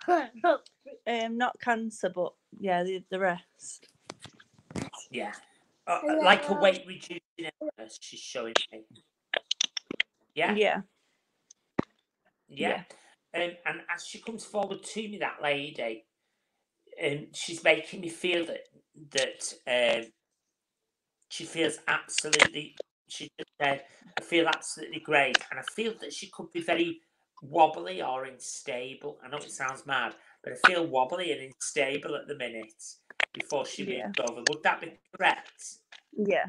Um, not cancer, but yeah, the, the rest. yeah. Uh, uh, like a weight reducing illness she's showing me. Yeah? Yeah. Yeah, Um, and as she comes forward to me that lady um, she's making me feel that that um, she feels absolutely she just said i feel absolutely great. And i feel that she could be very wobbly or unstable. I know it sounds mad but i feel wobbly and unstable at the minute before she Yeah. moved over. Would that be correct? Yeah.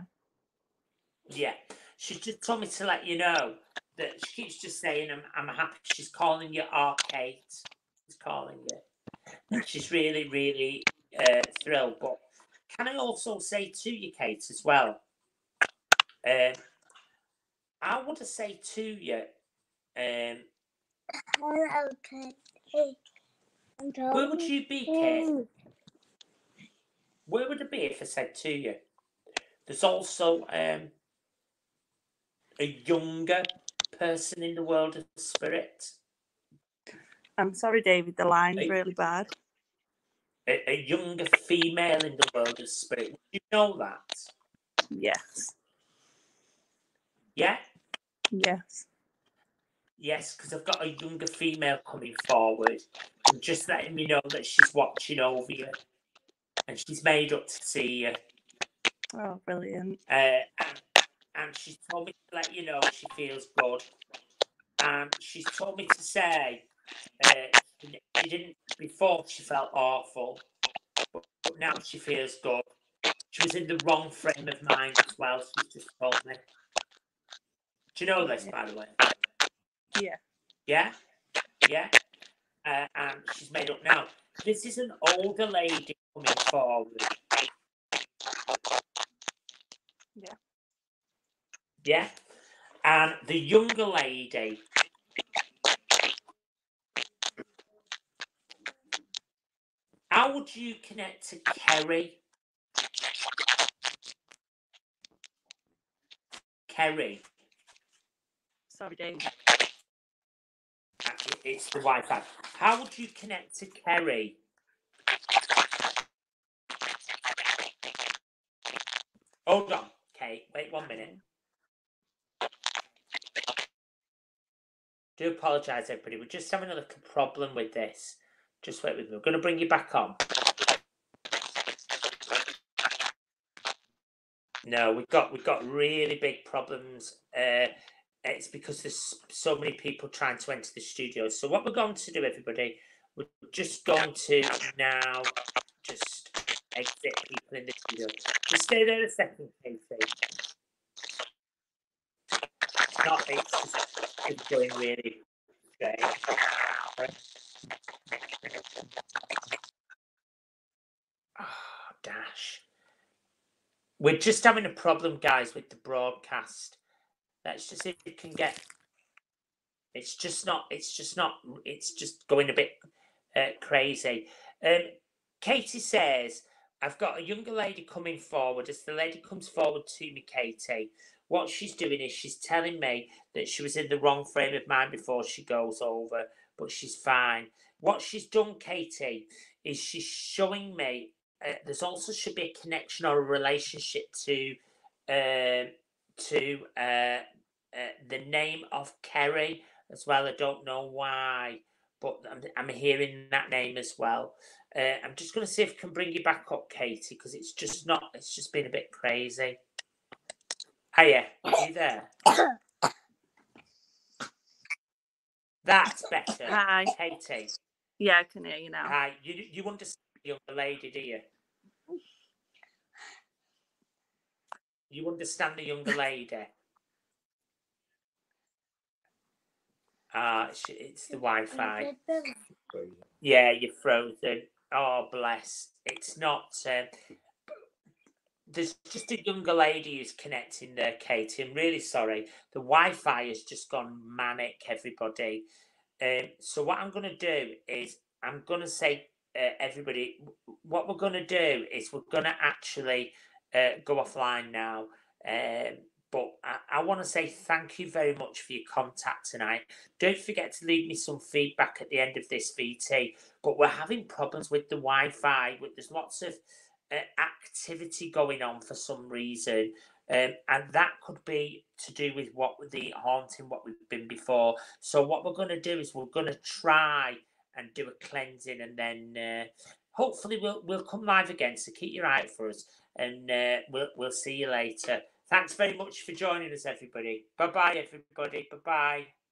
yeah. She just told me to let you know that she keeps just saying i'm, I'm happy she's calling you our kate. She's calling you. And she's really really uh, thrilled. But can i also say to you kate as well um, i want to say to you um, where would you be kate? where would it be if i said to you? There's also um, a younger person in the world of spirit I'm sorry, David. The line's Hey. really bad. a, a younger female in the world of spirit. Would you know that? Yes. Yeah? Yes. Yes, because I've got a younger female coming forward and just letting me know that she's watching over you and she's made up to see you. Oh, brilliant. Uh, and, and she's told me to let you know she feels good. And she's told me to say uh, she didn't before she felt awful, but, but now she feels good. She was in the wrong frame of mind as well. She's just told me. Do you know this, by the way? Yeah. Yeah, yeah. Uh, and she's made up now. This is an older lady coming forward. Yeah. Yeah. And the younger lady. How would you connect to Kerry? Kerry. Sorry. Uh, It's the Wi-Fi. How would you connect to Kerry? Hold on, Kate. Wait one minute. Do apologise, everybody. We're just having a little problem with this. Just wait with me. We're going to bring you back on. No, we've got we've got really big problems. Uh, it's because there's so many people trying to enter the studio. So what we're going to do, everybody, we're just going to now just exit people in the studio. Just stay there a second. It's not, it's just it's going really strange. Oh, dash. We're just having a problem, guys, with the broadcast. Let's just see if we can get. It's just not. It's just not. It's just going a bit uh, crazy. Um, Katie says, "I've got a younger lady coming forward." As the lady comes forward to me, Katie, what she's doing is she's telling me that she was in the wrong frame of mind before she goes over, but she's fine. What she's done, Katie, is she's showing me. Uh, there's also should be a connection or a relationship to um to uh, uh, the name of Kerry as well. I don't know why, but I'm, I'm hearing that name as well. Uh, I'm just going to see if I can bring you back up, Katie, because it's just not. It's just been a bit crazy. Hiya, are you there? That's better. Hi. Katie. Yeah, I can hear you now. Hi. You you understand the younger lady, do you? You understand the younger lady? Ah, it's, it's the Wi-Fi. Yeah, you're frozen. Oh, bless. It's not. Um, there's just a younger lady who's connecting there, Katie. I'm really sorry. The Wi-Fi has just gone manic, everybody. Um, so what I'm going to do is I'm going to say, uh, everybody, what we're going to do is we're going to actually uh, go offline now. Um, but I, I want to say thank you very much for your contact tonight. Don't forget to leave me some feedback at the end of this VT. But we're having problems with the Wi-Fi. with- There's lots of activity going on for some reason. Um, and that could be to do with what the haunting, what we've been before. So what we're going to do is we're going to try and do a cleansing, and then uh, hopefully we'll we'll come live again. So keep your eye out for us, and uh, we'll we'll see you later. Thanks very much for joining us, everybody. Bye bye, everybody. Bye bye.